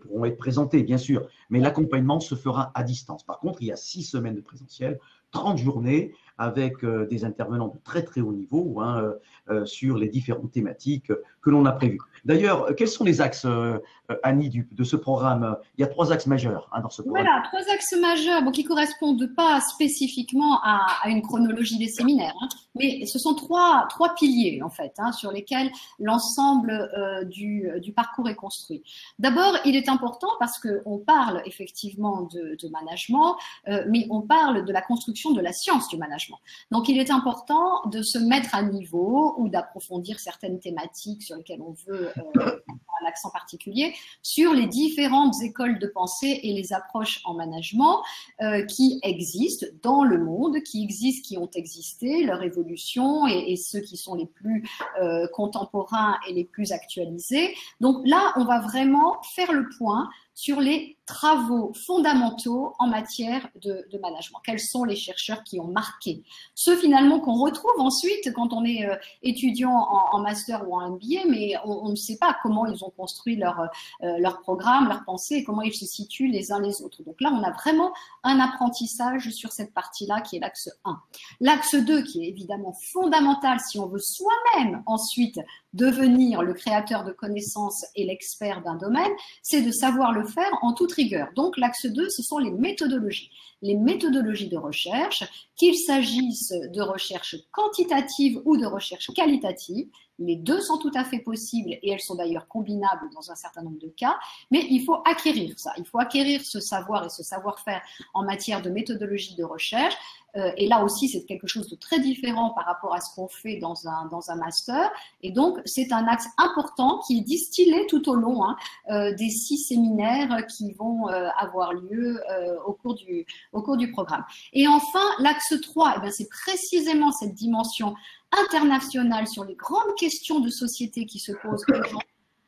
pourront être présentés, bien sûr, mais l'accompagnement se fera à distance. Par contre, il y a six semaines de présentiel, 30 journées avec des intervenants de très très haut niveau hein, euh, sur les différentes thématiques que l'on a prévues. D'ailleurs, quels sont les axes, euh, Annie, de ce programme? Il y a trois axes majeurs hein, dans ce programme. Voilà, trois axes majeurs bon, qui correspondent pas spécifiquement à, une chronologie des séminaires, hein, mais ce sont trois, trois piliers en fait sur lesquels l'ensemble euh, du, du, parcours est construit. D'abord, il est important parce qu'on parle effectivement de, management, euh, mais on parle de la construction de la science du management. Donc, il est important de se mettre à niveau ou d'approfondir certaines thématiques sur lesquelles on veut euh, un accent particulier, sur les différentes écoles de pensée et les approches en management euh, qui existent dans le monde, qui existent, qui ont existé, leur évolution et, ceux qui sont les plus euh, contemporains et les plus actualisés. Donc là, on va vraiment faire le point sur les travaux fondamentaux en matière de, management. Quels sont les chercheurs qui ont marqué Ceux finalement qu'on retrouve ensuite quand on est euh, étudiant en, master ou en MBA, mais on, ne sait pas comment ils ont construit leur, euh, leur programme, leur pensée, comment ils se situent les uns les autres. Donc là, on a vraiment un apprentissage sur cette partie-là qui est l'axe 1. L'axe 2 qui est évidemment fondamental si on veut soi-même ensuite devenir le créateur de connaissances et l'expert d'un domaine, c'est de savoir le faire en toute Donc l'axe 2, ce sont les méthodologies. Les méthodologies de recherche, qu'il s'agisse de recherche quantitative ou de recherche qualitative, les deux sont tout à fait possibles et elles sont d'ailleurs combinables dans un certain nombre de cas, mais il faut acquérir ça. Il faut acquérir ce savoir et ce savoir-faire en matière de méthodologie de recherche. Euh, et là aussi, c'est quelque chose de très différent par rapport à ce qu'on fait dans un, dans un master. Et donc, c'est un axe important qui est distillé tout au long hein, euh, des six séminaires qui vont euh, avoir lieu au, cours du, au cours du programme. Et enfin, l'axe 3, eh c'est précisément cette dimension internationale sur les grandes questions de société qui se posent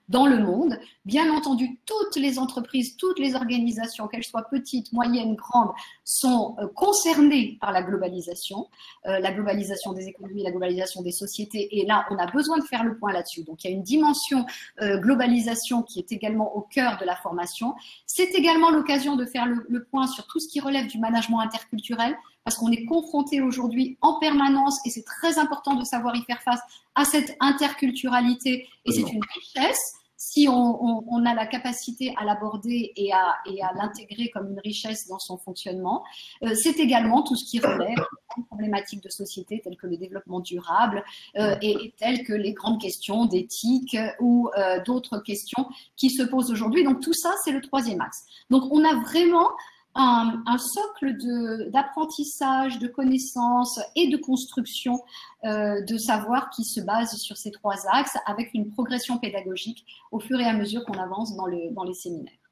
dans le monde. Bien entendu, toutes les entreprises, toutes les organisations, qu'elles soient petites, moyennes, grandes, sont euh, concernées par la globalisation, euh, la globalisation des économies, la globalisation des sociétés. Et là, on a besoin de faire le point là-dessus. Donc, il y a une dimension euh, globalisation qui est également au cœur de la formation. C'est également l'occasion de faire le point sur tout ce qui relève du management interculturel, parce qu'on est confronté aujourd'hui en permanence, et c'est très important de savoir y faire face à cette interculturalité, et c'est une richesse si on, a la capacité à l'aborder et à, l'intégrer comme une richesse dans son fonctionnement. Euh, c'est également tout ce qui relève des problématiques de société telles que le développement durable euh, et, telles que les grandes questions d'éthique ou euh, d'autres questions qui se posent aujourd'hui. Donc tout ça, c'est le troisième axe. Donc on a vraiment un, socle d'apprentissage, de, connaissances et de construction euh, de savoir qui se base sur ces trois axes avec une progression pédagogique au fur et à mesure qu'on avance dans, dans les séminaires.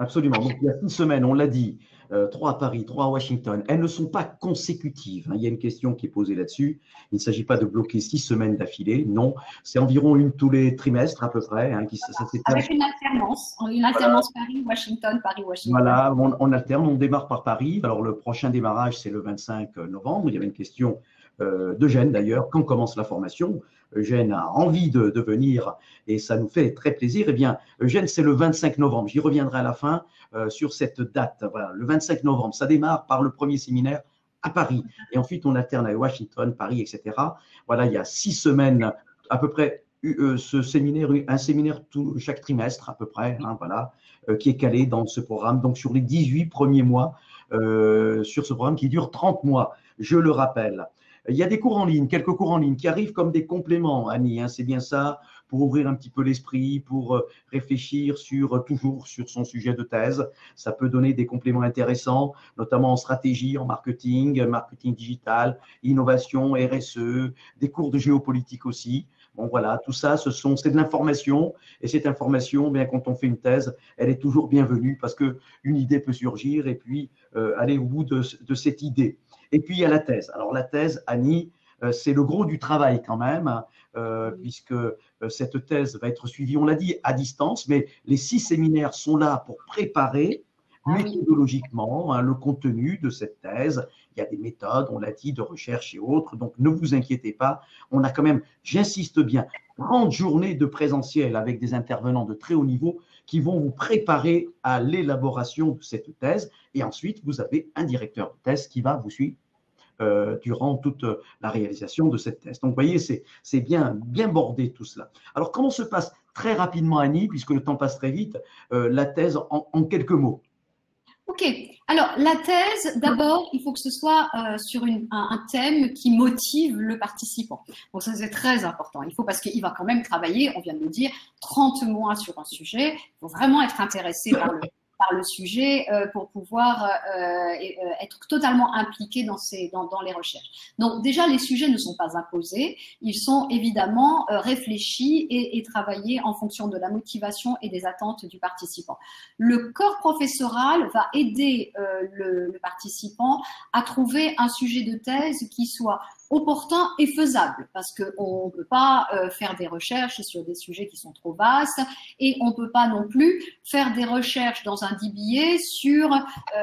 Absolument. Donc, il y a une semaine, on l'a dit, euh, trois à Paris, trois à Washington. Elles ne sont pas consécutives. Hein. Il y a une question qui est posée là-dessus. Il ne s'agit pas de bloquer six semaines d'affilée. Non, c'est environ une tous les trimestres à peu près. Hein, qui, Avec une alternance. Une alternance Paris-Washington, Paris-Washington. Voilà, on, on, alterne. On démarre par Paris. Alors, le prochain démarrage, c'est le 25 novembre. Il y avait une question euh, d'Eugène d'ailleurs. Quand commence la formation? Eugène a envie de, venir et ça nous fait très plaisir. Eh bien, Eugène, c'est le 25 novembre. J'y reviendrai à la fin euh, sur cette date. Le 25 novembre, ça démarre par le premier séminaire à Paris. Et ensuite, on alterne à Washington, Paris, etc. Voilà, il y a six semaines, à peu près, euh, ce séminaire, un séminaire tout, chaque trimestre, à peu près, hein, voilà, euh, qui est calé dans ce programme. Donc, sur les 18 premiers mois, sur ce programme qui dure 30 mois, je le rappelle. Il y a des cours en ligne, quelques cours en ligne qui arrivent comme des compléments, Annie, hein, c'est bien ça, pour ouvrir un petit peu l'esprit, pour euh, réfléchir sur euh, toujours sur son sujet de thèse. Ça peut donner des compléments intéressants, notamment en stratégie, en marketing, marketing digital, innovation, RSE, des cours de géopolitique aussi. Bon voilà, tout ça, ce sont c'est de l'information et cette information, bien quand on fait une thèse, elle est toujours bienvenue parce que une idée peut surgir et puis euh, aller au bout de cette idée. Et puis il y a la thèse. Alors la thèse, Annie, euh, c'est le gros du travail quand même, hein, euh, puisque euh, cette thèse va être suivie, on l'a dit, à distance, mais les six séminaires sont là pour préparer ah méthodologiquement hein, le contenu de cette thèse. Il y a des méthodes, on l'a dit, de recherche et autres, donc ne vous inquiétez pas. On a quand même, j'insiste bien, 30 journées de présentiel avec des intervenants de très haut niveau qui vont vous préparer à l'élaboration de cette thèse. Et ensuite, vous avez un directeur de thèse qui va vous suivre euh, durant toute la réalisation de cette thèse. Donc, vous voyez, c'est bien, bien bordé tout cela. Alors, comment se passe très rapidement, Annie, puisque le temps passe très vite, euh, la thèse en, quelques mots? Ok. Alors, la thèse, d'abord, il faut que ce soit euh, sur un, thème qui motive le participant. Donc, ça, c'est très important. Il faut, parce qu'il va quand même travailler, on vient de le dire, 30 mois sur un sujet. Il faut vraiment être intéressé par le, par le sujet euh, pour pouvoir euh, euh, être totalement impliqué dans, ces, dans, dans, les recherches. Donc déjà, les sujets ne sont pas imposés, ils sont évidemment réfléchis et, travaillés en fonction de la motivation et des attentes du participant. Le corps professoral va aider le participant à trouver un sujet de thèse qui soit opportun et faisable parce qu'on ne peut pas euh, faire des recherches sur des sujets qui sont trop vastes et on ne peut pas non plus faire des recherches dans un DBA sur euh,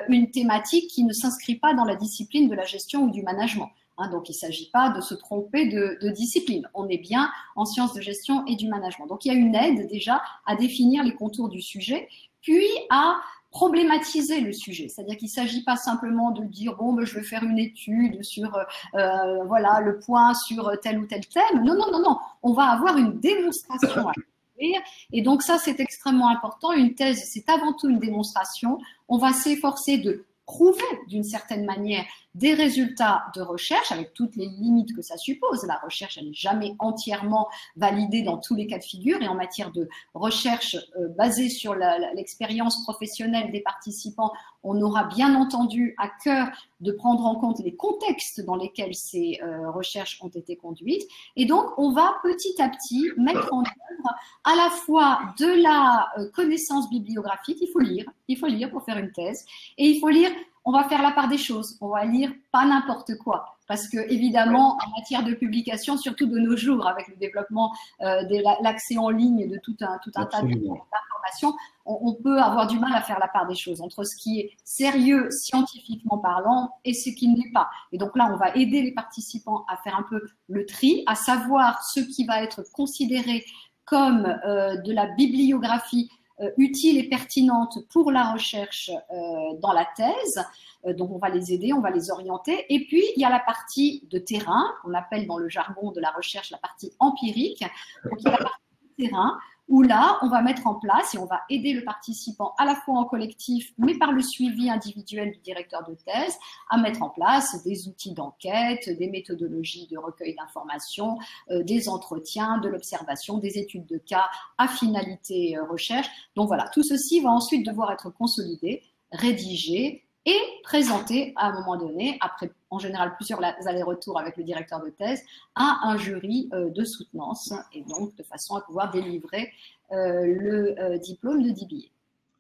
une thématique qui ne s'inscrit pas dans la discipline de la gestion ou du management. Hein, donc, il ne s'agit pas de se tromper de, de, discipline. On est bien en sciences de gestion et du management. Donc, il y a une aide déjà à définir les contours du sujet, puis à problématiser le sujet. C'est-à-dire qu'il ne s'agit pas simplement de dire bon, ben, je vais faire une étude sur euh, euh, voilà le point sur tel ou tel thème. Non, non, non, non. On va avoir une démonstration à faire. Et donc ça, c'est extrêmement important. Une thèse, c'est avant tout une démonstration. On va s'efforcer de prouver d'une certaine manière des résultats de recherche avec toutes les limites que ça suppose. La recherche, n'est jamais entièrement validée dans tous les cas de figure et en matière de recherche euh, basée sur l'expérience professionnelle des participants, on aura bien entendu à cœur de prendre en compte les contextes dans lesquels ces euh, recherches ont été conduites. Et donc, on va petit à petit mettre en œuvre à la fois de la euh, connaissance bibliographique, il faut lire, il faut lire pour faire une thèse, et il faut lire on va faire la part des choses. On va lire pas n'importe quoi. Parce que, évidemment, en matière de publication, surtout de nos jours, avec le développement euh, de l'accès en ligne de tout un, tout un tas d'informations, on, peut avoir du mal à faire la part des choses entre ce qui est sérieux scientifiquement parlant et ce qui ne l'est pas. Et donc là, on va aider les participants à faire un peu le tri, à savoir ce qui va être considéré comme euh, de la bibliographie euh, utile et pertinente pour la recherche euh, dans la thèse. Euh, donc, on va les aider, on va les orienter. Et puis, il y a la partie de terrain, qu'on appelle dans le jargon de la recherche la partie empirique. Donc, il y a la partie de terrain où là, on va mettre en place et on va aider le participant à la fois en collectif, mais par le suivi individuel du directeur de thèse, à mettre en place des outils d'enquête, des méthodologies de recueil d'informations, euh, des entretiens, de l'observation, des études de cas à finalité euh, recherche. Donc voilà, tout ceci va ensuite devoir être consolidé, rédigé, et présenter à un moment donné, après en général plusieurs allers-retours avec le directeur de thèse, à un jury euh, de soutenance, et donc de façon à pouvoir délivrer euh, le euh, diplôme de DBA.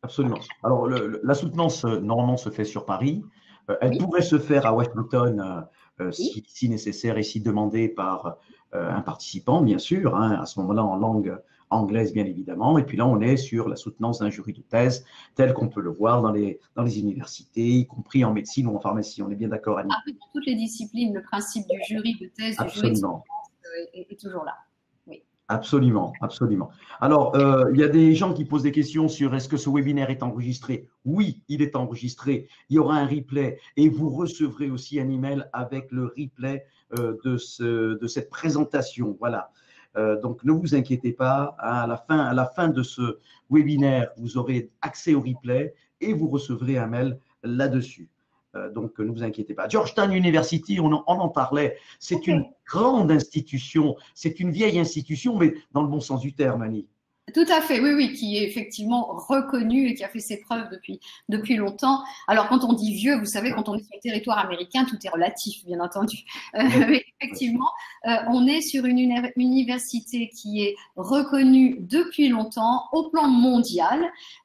Absolument. Alors, la soutenance, normalement, se fait sur Paris. elle pourrait se faire à Washington si, nécessaire et si demandé par un participant, bien sûr, hein, à ce moment-là en langue anglaise bien évidemment. Et puis là, on est sur la soutenance d'un jury de thèse tel qu'on peut le voir dans les, dans les universités, y compris en médecine ou en pharmacie. On est bien d'accord, Annie ah, Dans toutes les disciplines, le principe du jury de thèse, du jury de soutenance euh, est, toujours là. Absolument, absolument. Alors, euh, il y a des gens qui posent des questions sur est-ce que ce webinaire est enregistré? Oui, il est enregistré. Il y aura un replay et vous recevrez aussi un email avec le replay euh, de, ce, de cette présentation. Voilà. Euh, donc ne vous inquiétez pas, à la, fin, à la fin de ce webinaire, vous aurez accès au replay et vous recevrez un mail là-dessus. donc ne vous inquiétez pas. Georgetown University, on en, parlait, c'est une grande institution, c'est une vieille institution, mais dans le bon sens du terme, Annie. Tout à fait, oui, oui, qui est effectivement reconnu et qui a fait ses preuves depuis, depuis longtemps. Alors, quand on dit vieux, vous savez, quand on est sur le territoire américain, tout est relatif, bien entendu. Euh, mais effectivement, euh, on est sur une université qui est reconnue depuis longtemps au plan mondial,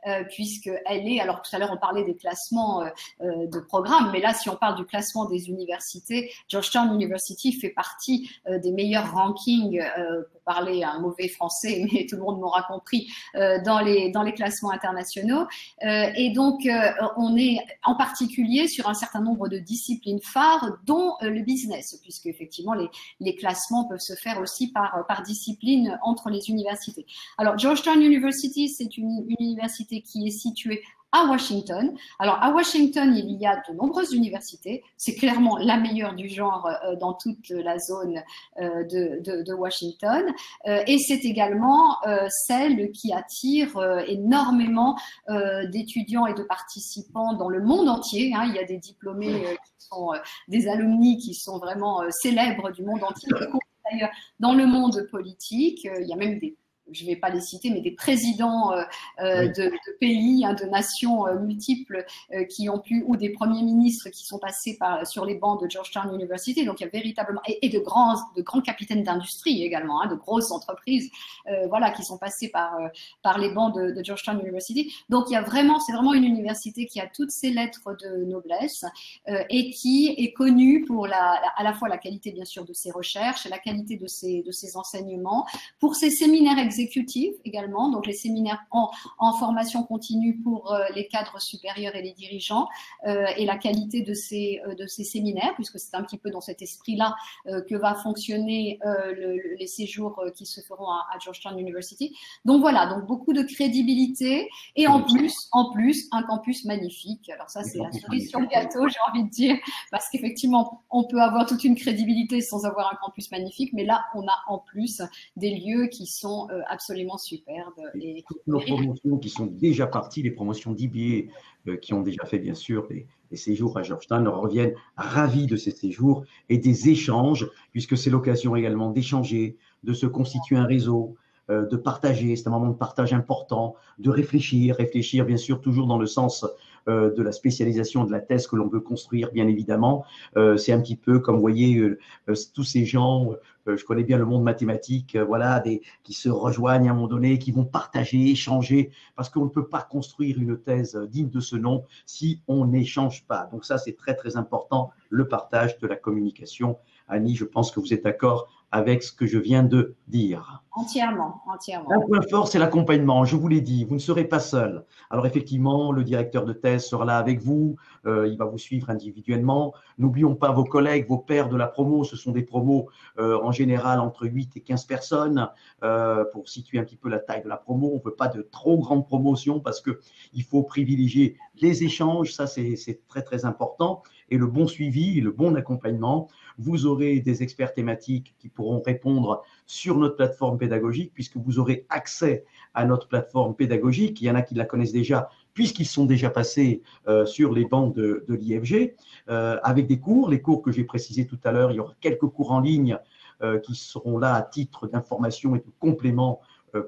euh, puisqu'elle est, alors tout à l'heure, on parlait des classements de programmes, mais là, si on parle du classement des universités, Georgetown University fait partie des meilleurs rankings, pour parler un mauvais français, (laughs) mais tout le monde m'aura compris, euh, dans, les, dans les classements internationaux. Euh, et donc, euh, on est en particulier sur un certain nombre de disciplines phares, dont le business, puisque effectivement, les, les classements peuvent se faire aussi par, par discipline entre les universités. Alors, Georgetown University, c'est une, une université qui est située à Washington. Alors à Washington, il y a de nombreuses universités. C'est clairement la meilleure du genre euh, dans toute la zone euh, de, de, de, Washington. Euh, et c'est également celle qui attire énormément d'étudiants et de participants dans le monde entier. Hein. Il y a des diplômés qui sont des alumni qui sont vraiment célèbres du monde entier. D'ailleurs, dans le monde politique, il y a même des je ne vais pas les citer, mais des présidents euh, euh, de, pays, hein, de nations euh, multiples qui ont pu, ou des premiers ministres qui sont passés par, sur les bancs de Georgetown University. Donc il y a véritablement, et, de, grands, de grands capitaines d'industrie également, hein, de grosses entreprises, voilà, qui sont passés par, par les bancs de, de, Georgetown University. Donc il y a vraiment, c'est vraiment une université qui a toutes ses lettres de noblesse et qui est connue pour la, à la fois la qualité bien sûr de ses recherches, la qualité de ses, de ses enseignements, pour ses séminaires exécutifs également, donc les séminaires en, en formation continue pour euh, les cadres supérieurs et les dirigeants, euh, et la qualité de ces, euh, de ces séminaires, puisque c'est un petit peu dans cet esprit-là que va fonctionner le, les séjours qui se feront à, Georgetown University. Donc voilà, donc beaucoup de crédibilité, et en plus, en plus, un campus magnifique. Alors ça, c'est la cerise sur le gâteau, j'ai envie de dire, parce qu'effectivement, on peut avoir toute une crédibilité sans avoir un campus magnifique, mais là, on a en plus des lieux qui sont absolument superbe. Et, toutes nos promotions qui sont déjà parties, les promotions d'IBA euh, qui ont déjà fait bien sûr les, séjours à Georgetown, reviennent ravis de ces séjours et des échanges, puisque c'est l'occasion également d'échanger, de se constituer un réseau, euh, de partager, c'est un moment de partage important, de réfléchir, réfléchir bien sûr toujours dans le sens de la spécialisation de la thèse que l'on veut construire, bien évidemment. Euh, c'est un petit peu comme, vous voyez, euh, tous ces gens, je connais bien le monde mathématique, voilà, des, qui se rejoignent à un moment donné, qui vont partager, échanger, parce qu'on ne peut pas construire une thèse digne de ce nom si on n'échange pas. Donc ça, c'est très, très important, le partage de la communication. Annie, je pense que vous êtes d'accord avec ce que je viens de dire. Entièrement, entièrement. Un point fort, c'est l'accompagnement. Je vous l'ai dit, vous ne serez pas seul. Alors effectivement, le directeur de thèse sera là avec vous. Euh, il va vous suivre individuellement. N'oublions pas vos collègues, vos pairs de la promo. Ce sont des promos euh, en général entre 8 et 15 personnes euh, pour situer un petit peu la taille de la promo. On ne veut pas de trop grandes promotions parce que il faut privilégier les échanges. Ça, c'est très très important et le bon suivi, le bon accompagnement. Vous aurez des experts thématiques qui pourront répondre sur notre plateforme pédagogique, puisque vous aurez accès à notre plateforme pédagogique. Il y en a qui la connaissent déjà, puisqu'ils sont déjà passés euh, sur les bancs de, l'IFG, euh, avec des cours, les cours que j'ai précisés tout à l'heure. Il y aura quelques cours en ligne euh, qui seront là à titre d'information et de complément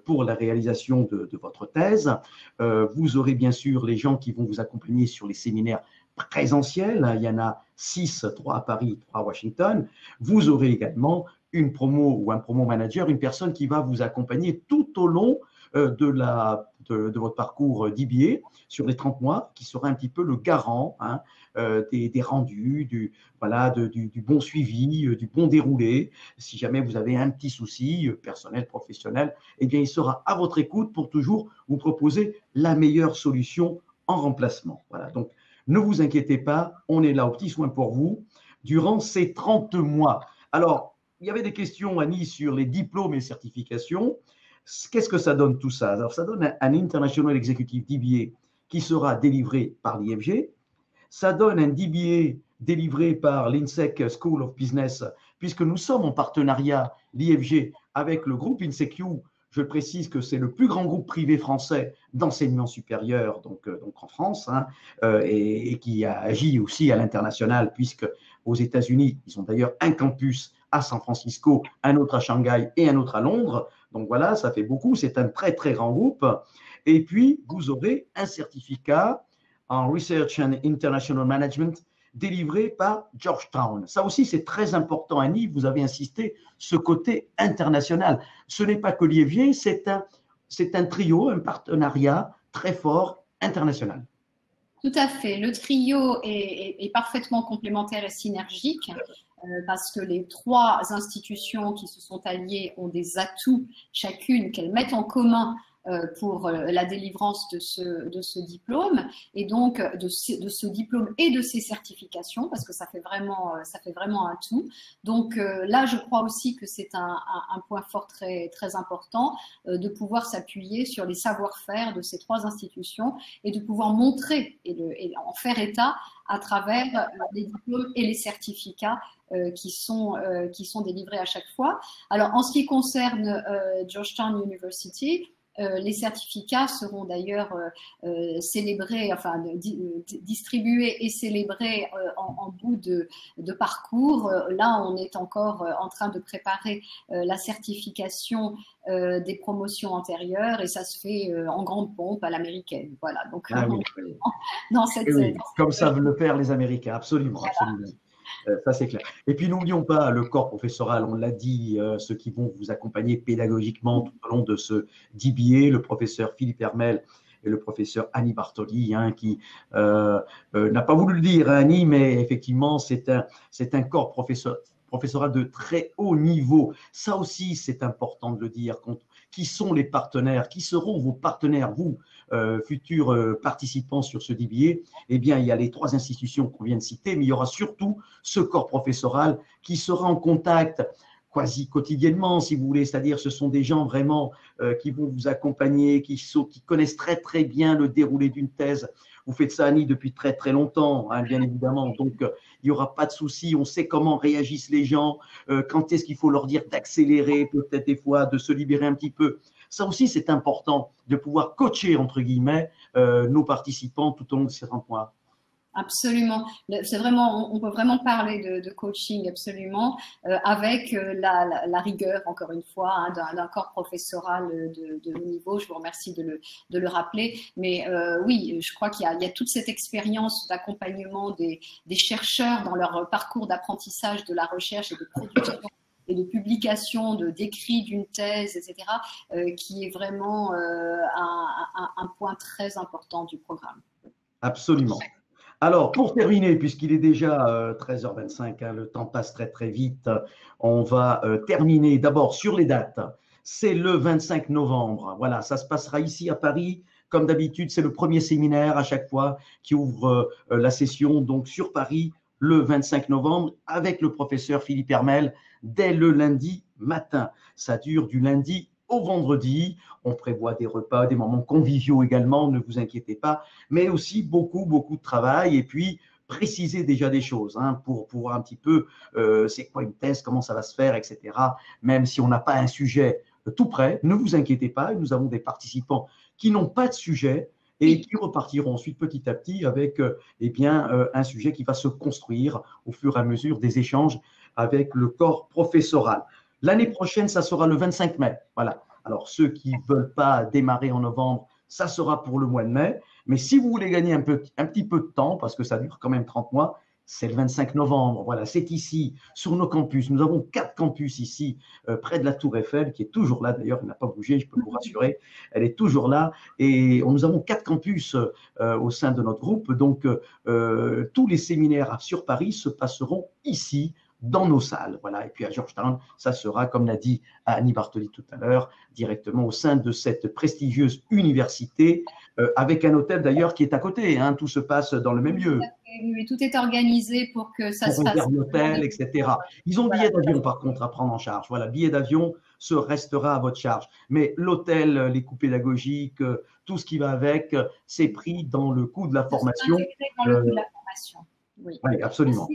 pour la réalisation de, de votre thèse. vous aurez bien sûr les gens qui vont vous accompagner sur les séminaires présentiels. Il y en a six, trois à Paris, trois à Washington. Vous aurez également une promo ou un promo manager, une personne qui va vous accompagner tout au long euh, de, la, de, votre parcours d'IBA sur les 30 mois, qui sera un petit peu le garant hein, euh, des, des, rendus, du, voilà, du, du, bon suivi, euh, du bon déroulé. Si jamais vous avez un petit souci personnel, professionnel, eh bien, il sera à votre écoute pour toujours vous proposer la meilleure solution en remplacement. Voilà, donc ne vous inquiétez pas, on est là au petit soin pour vous durant ces 30 mois. Alors, il y avait des questions, Annie, sur les diplômes et certifications. Qu'est-ce que ça donne tout ça? Alors, ça donne un, International Executive DBA qui sera délivré par l'IFG. Ça donne un DBA délivré par l'INSEC School of Business, puisque nous sommes en partenariat, l'IFG, avec le groupe INSECU Je précise que c'est le plus grand groupe privé français d'enseignement supérieur, donc, euh, en France, hein, euh, et, qui a agi aussi à l'international, puisque aux États-Unis, ils ont d'ailleurs un campus à San Francisco, un autre à Shanghai et un autre à Londres. Donc voilà, ça fait beaucoup. C'est un très très grand groupe. Et puis, vous aurez un certificat en Research and International Management délivré par Georgetown. Ça aussi, c'est très important, Annie, vous avez insisté, ce côté international. Ce n'est pas que Liévier, c'est un, un trio, un partenariat très fort international. Tout à fait. Le trio est, parfaitement complémentaire et synergique euh, parce que les trois institutions qui se sont alliées ont des atouts chacune qu'elles mettent en commun pour euh, la délivrance de ce, de ce diplôme et donc de ce, de ce diplôme et de ces certifications parce que ça fait vraiment, euh, ça fait vraiment un tout. Donc là, je crois aussi que c'est un, un, point fort très, très important de pouvoir s'appuyer sur les savoir-faire de ces trois institutions et de pouvoir montrer et, le, et en faire état à travers les diplômes et les certificats qui, sont, qui sont délivrés à chaque fois. Alors, en ce qui concerne Georgetown University, euh, les certificats seront d'ailleurs euh, euh, célébrés, enfin distribués et célébrés en, bout de, parcours. Là, on est encore en train de préparer la certification des promotions antérieures et ça se fait en grande pompe à l'américaine. Voilà. Donc, ah dans cette, oui, comme savent le faire les Américains, absolument. absolument. Euh, ça, c'est clair. Et puis, n'oublions pas le corps professoral, on l'a dit, euh, ceux qui vont vous accompagner pédagogiquement tout au long de ce DBA, le professeur Philippe Hermel et le professeur Annie Bartoli, hein, qui euh, n'a pas voulu le dire, hein, Annie, mais effectivement, c'est un, c'est un corps professoral de très haut niveau. Ça aussi, c'est important de le dire. Qui sont les partenaires Qui seront vos partenaires, vous, euh, futurs euh, participants sur ce DBA, eh bien, il y a les trois institutions qu'on vient de citer, mais il y aura surtout ce corps professoral qui sera en contact quasi quotidiennement, si vous voulez, c'est-à-dire ce sont des gens vraiment euh, qui vont vous accompagner, qui, connaissent très très bien le déroulé d'une thèse. Vous faites ça, Annie, depuis très très longtemps, hein, bien évidemment. Donc, il n'y aura pas de souci. On sait comment réagissent les gens, quand est-ce qu'il faut leur dire d'accélérer, peut-être des fois, de se libérer un petit peu. Ça aussi, c'est important de pouvoir coacher, entre guillemets, euh, nos participants tout au long de ces 30 mois. Absolument. C'est vraiment, on peut vraiment parler de, coaching absolument euh, avec euh, la, rigueur, encore une fois, hein, d'un corps professoral de, haut niveau. Je vous remercie de le, le rappeler. Mais oui, je crois qu'il y, a toute cette expérience d'accompagnement des, chercheurs dans leur parcours d'apprentissage de la recherche et de production de publication, de d'écrit d'une thèse, etc., euh, qui est vraiment euh, un, point très important du programme. Absolument. Alors, pour terminer, puisqu'il est déjà 13h25, euh, hein, le temps passe très très vite, on va terminer d'abord sur les dates. C'est le 25 novembre. Voilà, ça se passera ici à Paris. Comme d'habitude, c'est le premier séminaire à chaque fois qui ouvre la session, donc sur Paris, le 25 novembre, avec le professeur Philippe Hermel, dès le lundi matin. Ça dure du lundi au vendredi. On prévoit des repas, des moments conviviaux également, ne vous inquiétez pas, mais aussi beaucoup, beaucoup de travail. Et puis, préciser déjà des choses hein, pour pouvoir un petit peu, euh, c'est quoi une thèse, comment ça va se faire, etc. Même si on n'a pas un sujet tout prêt, ne vous inquiétez pas, nous avons des participants qui n'ont pas de sujet, et qui repartiront ensuite petit à petit avec euh, eh bien, euh, un sujet qui va se construire au fur et à mesure des échanges avec le corps professoral. L'année prochaine, ça sera le 25 mai. Voilà. Alors, ceux qui ne veulent pas démarrer en novembre, ça sera pour le mois de mai. Mais si vous voulez gagner un, peu, un petit peu de temps, parce que ça dure quand même 30 mois, c'est le 25 novembre. Voilà, c'est ici, sur nos campus. Nous avons quatre campus ici, euh, près de la Tour Eiffel, qui est toujours là. D'ailleurs, elle n'a pas bougé, je peux vous rassurer. Elle est toujours là. Et nous avons quatre campus euh, au sein de notre groupe. Donc, euh, tous les séminaires sur Paris se passeront ici, dans nos salles. Voilà. Et puis à Georgetown, ça sera, comme l'a dit Annie Bartoli tout à l'heure, directement au sein de cette prestigieuse université, euh, avec un hôtel d'ailleurs qui est à côté. Hein. Tout se passe dans le même lieu. Oui, tout est organisé pour que ça se passe. L'hôtel, etc. Ils ont billet d'avion par contre à prendre en charge. Voilà, billet d'avion se restera à votre charge. Mais l'hôtel, les coûts pédagogiques, tout ce qui va avec, c'est pris dans le coût de la formation. Dans le coût de la formation. Oui, absolument.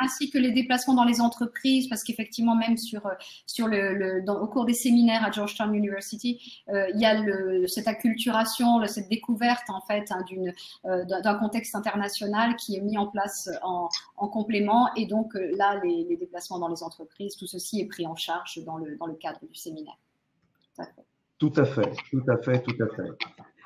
Ainsi Que les, déplacements dans les entreprises, parce qu'effectivement, même sur, sur le, au cours des séminaires à Georgetown University, euh, il y a le, cette acculturation, cette découverte en fait hein, euh, d'un contexte international qui est mis en place en, en complément. Et donc euh, là, les, les, déplacements dans les entreprises, tout ceci est pris en charge dans le, dans le cadre du séminaire. Tout à fait, tout à fait, tout à fait.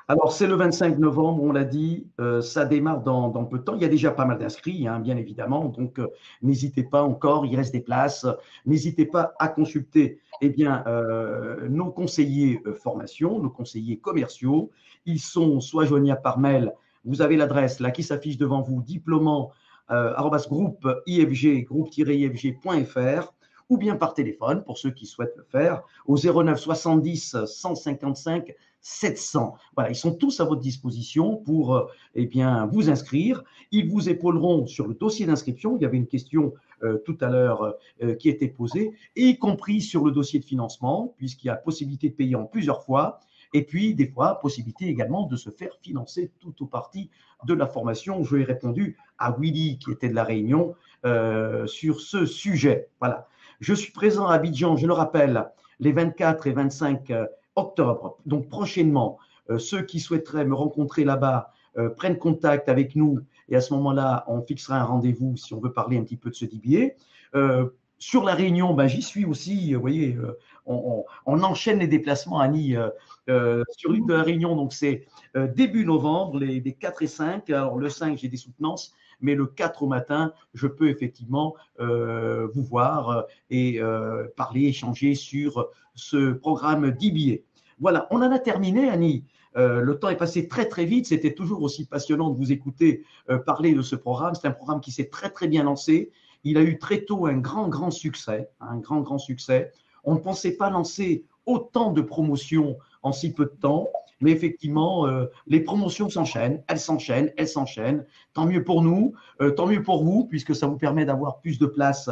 Alors, c'est le 25 novembre, on l'a dit, euh, ça démarre dans, peu de temps. Il y a déjà pas mal d'inscrits, hein, bien évidemment, donc euh, n'hésitez pas encore, il reste des places. N'hésitez pas à consulter eh bien, euh, nos conseillers formation, nos conseillers commerciaux. Ils sont soit joignables par mail, vous avez l'adresse là qui s'affiche devant vous, diplômant groupe ifg, groupe-ifg.fr ou bien par téléphone pour ceux qui souhaitent le faire au 09 70 155 700. Voilà, ils sont tous à votre disposition pour euh, eh bien, vous inscrire. Ils vous épauleront sur le dossier d'inscription. Il y avait une question euh, tout à l'heure euh, qui était posée, y compris sur le dossier de financement, puisqu'il y a possibilité de payer en plusieurs fois. Et puis, des fois, possibilité également de se faire financer tout ou partie de la formation. Je ai répondu à Willy, qui était de la Réunion, sur ce sujet. Voilà. Je suis présent à Abidjan, je le rappelle, les 24 et 25 octobre. Donc prochainement, euh, ceux qui souhaiteraient me rencontrer là-bas euh, prennent contact avec nous et à ce moment-là, on fixera un rendez-vous si on veut parler un petit peu de ce DBA. Euh, sur la Réunion, ben, j'y suis aussi. Vous voyez, on, enchaîne les déplacements, Annie, sur l'île de la Réunion. Donc, c'est début novembre, les, 4 et 5. Alors, le 5, j'ai des soutenances, mais le 4 au matin, je peux effectivement vous voir et parler, échanger sur ce programme DBA. Voilà, on en a terminé, Annie. Euh, le temps est passé très très vite. C'était toujours aussi passionnant de vous écouter euh, parler de ce programme. C'est un programme qui s'est très très bien lancé. Il a eu très tôt un grand grand succès, un grand grand succès. On ne pensait pas lancer autant de promotions en si peu de temps, mais effectivement, euh, les promotions s'enchaînent, elles s'enchaînent, elles s'enchaînent. Tant mieux pour nous, tant mieux pour vous, puisque ça vous permet d'avoir plus de place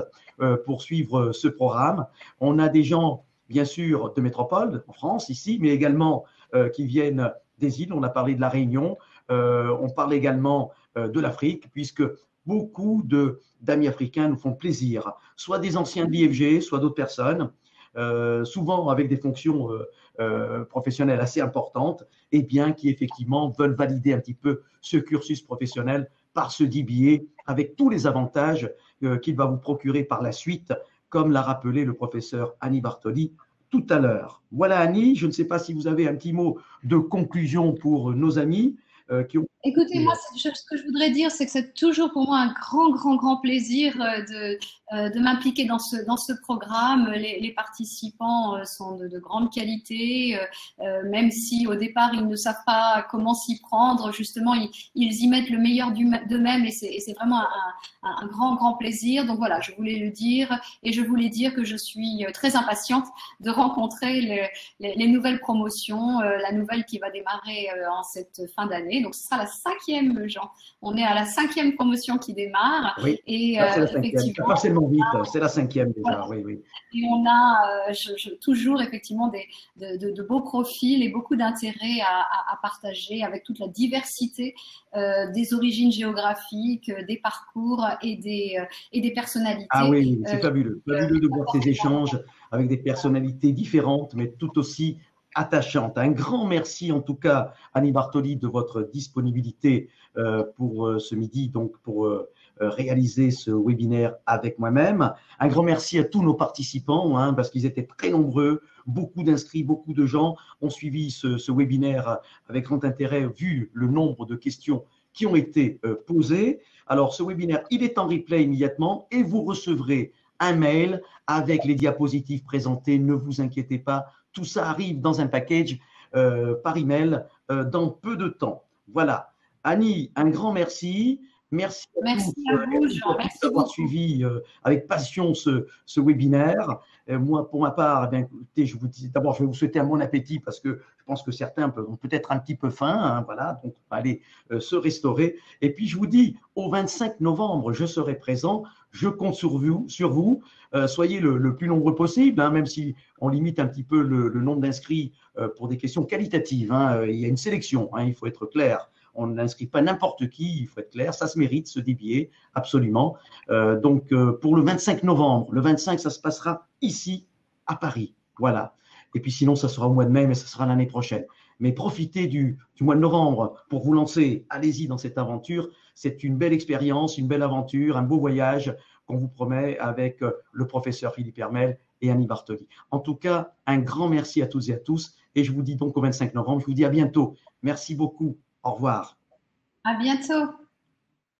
pour suivre ce programme. On a des gens bien sûr de métropole, en France, ici, mais également euh, qui viennent des îles. On a parlé de la Réunion, euh, on parle également euh, de l'Afrique, puisque beaucoup d'amis africains nous font plaisir, soit des anciens de l'IFG, soit d'autres personnes, souvent avec des fonctions professionnelles assez importantes, et bien qui effectivement veulent valider un petit peu ce cursus professionnel par ce DBA, avec tous les avantages qu'il va vous procurer par la suite comme l'a rappelé le professeur Annie Bartoli tout à l'heure. Voilà Annie, je ne sais pas si vous avez un petit mot de conclusion pour nos amis euh, qui ont Écoutez, moi, ce que je voudrais dire, c'est que c'est toujours pour moi un grand, grand, grand plaisir euh, de, euh, de m'impliquer dans ce, dans ce programme. Les, les participants euh, sont de, de grande qualité, même si au départ, ils ne savent pas comment s'y prendre. Justement, ils, ils, y mettent le meilleur d'eux-mêmes et c'est vraiment un, un, grand, grand plaisir. Donc voilà, je voulais le dire et je voulais dire que je suis très impatiente de rencontrer les, les, les nouvelles promotions, la nouvelle qui va démarrer en cette fin d'année. Donc, ce sera la cinquième, Jean. On est à la cinquième promotion qui démarre. Oui, et euh, vite, c'est la cinquième déjà. Oui, oui. Et on a euh, toujours effectivement des, de, beaux profils et beaucoup d'intérêt à, partager avec toute la diversité euh, des origines géographiques, des parcours et des, et des personnalités. Ah oui, c'est fabuleux. Fabuleux de voir ces échanges avec des personnalités différentes, mais tout aussi attachante. Un grand merci en tout cas, Annie Bartoli, de votre disponibilité euh, pour euh, ce midi, donc pour euh, réaliser ce webinaire avec moi-même. Un grand merci à tous nos participants, hein, parce qu'ils étaient très nombreux, beaucoup d'inscrits, beaucoup de gens ont suivi ce, webinaire avec grand intérêt, vu le nombre de questions qui ont été posées. Alors, ce webinaire, il est en replay immédiatement et vous recevrez un mail avec les diapositives présentées. Ne vous inquiétez pas, tout ça arrive dans un package euh, par email euh, dans peu de temps. Voilà. Annie, un grand merci. Merci à, merci à vous, Jean. Merci d'avoir suivi euh, avec passion ce, ce webinaire. moi, pour ma part, eh bien, écoutez, je vous dis d'abord, je vais vous souhaiter un bon appétit parce que je pense que certains ont peut-être un petit peu faim. Hein, voilà, donc on va aller se restaurer. Et puis, je vous dis, au 25 novembre, je serai présent. Je compte sur vous. Sur vous. soyez le, plus nombreux possible, hein, même si on limite un petit peu le, nombre d'inscrits pour des questions qualitatives. Hein. Il y a une sélection, il faut être clair On n'inscrit pas n'importe qui, il faut être clair, ça se mérite, ce débier, absolument. Euh, donc, euh, pour le 25 novembre, le 25, ça se passera ici, à Paris. Voilà. Et puis sinon, ça sera au mois de mai, mais ça sera l'année prochaine. Mais profitez du, mois de novembre pour vous lancer. Allez-y dans cette aventure. C'est une belle expérience, une belle aventure, un beau voyage qu'on vous promet avec euh, le professeur Philippe Hermel et Annie Bartoli. En tout cas, un grand merci à tous et à tous. Et je vous dis donc au 25 novembre, je vous dis à bientôt. Merci beaucoup. Au revoir. À bientôt.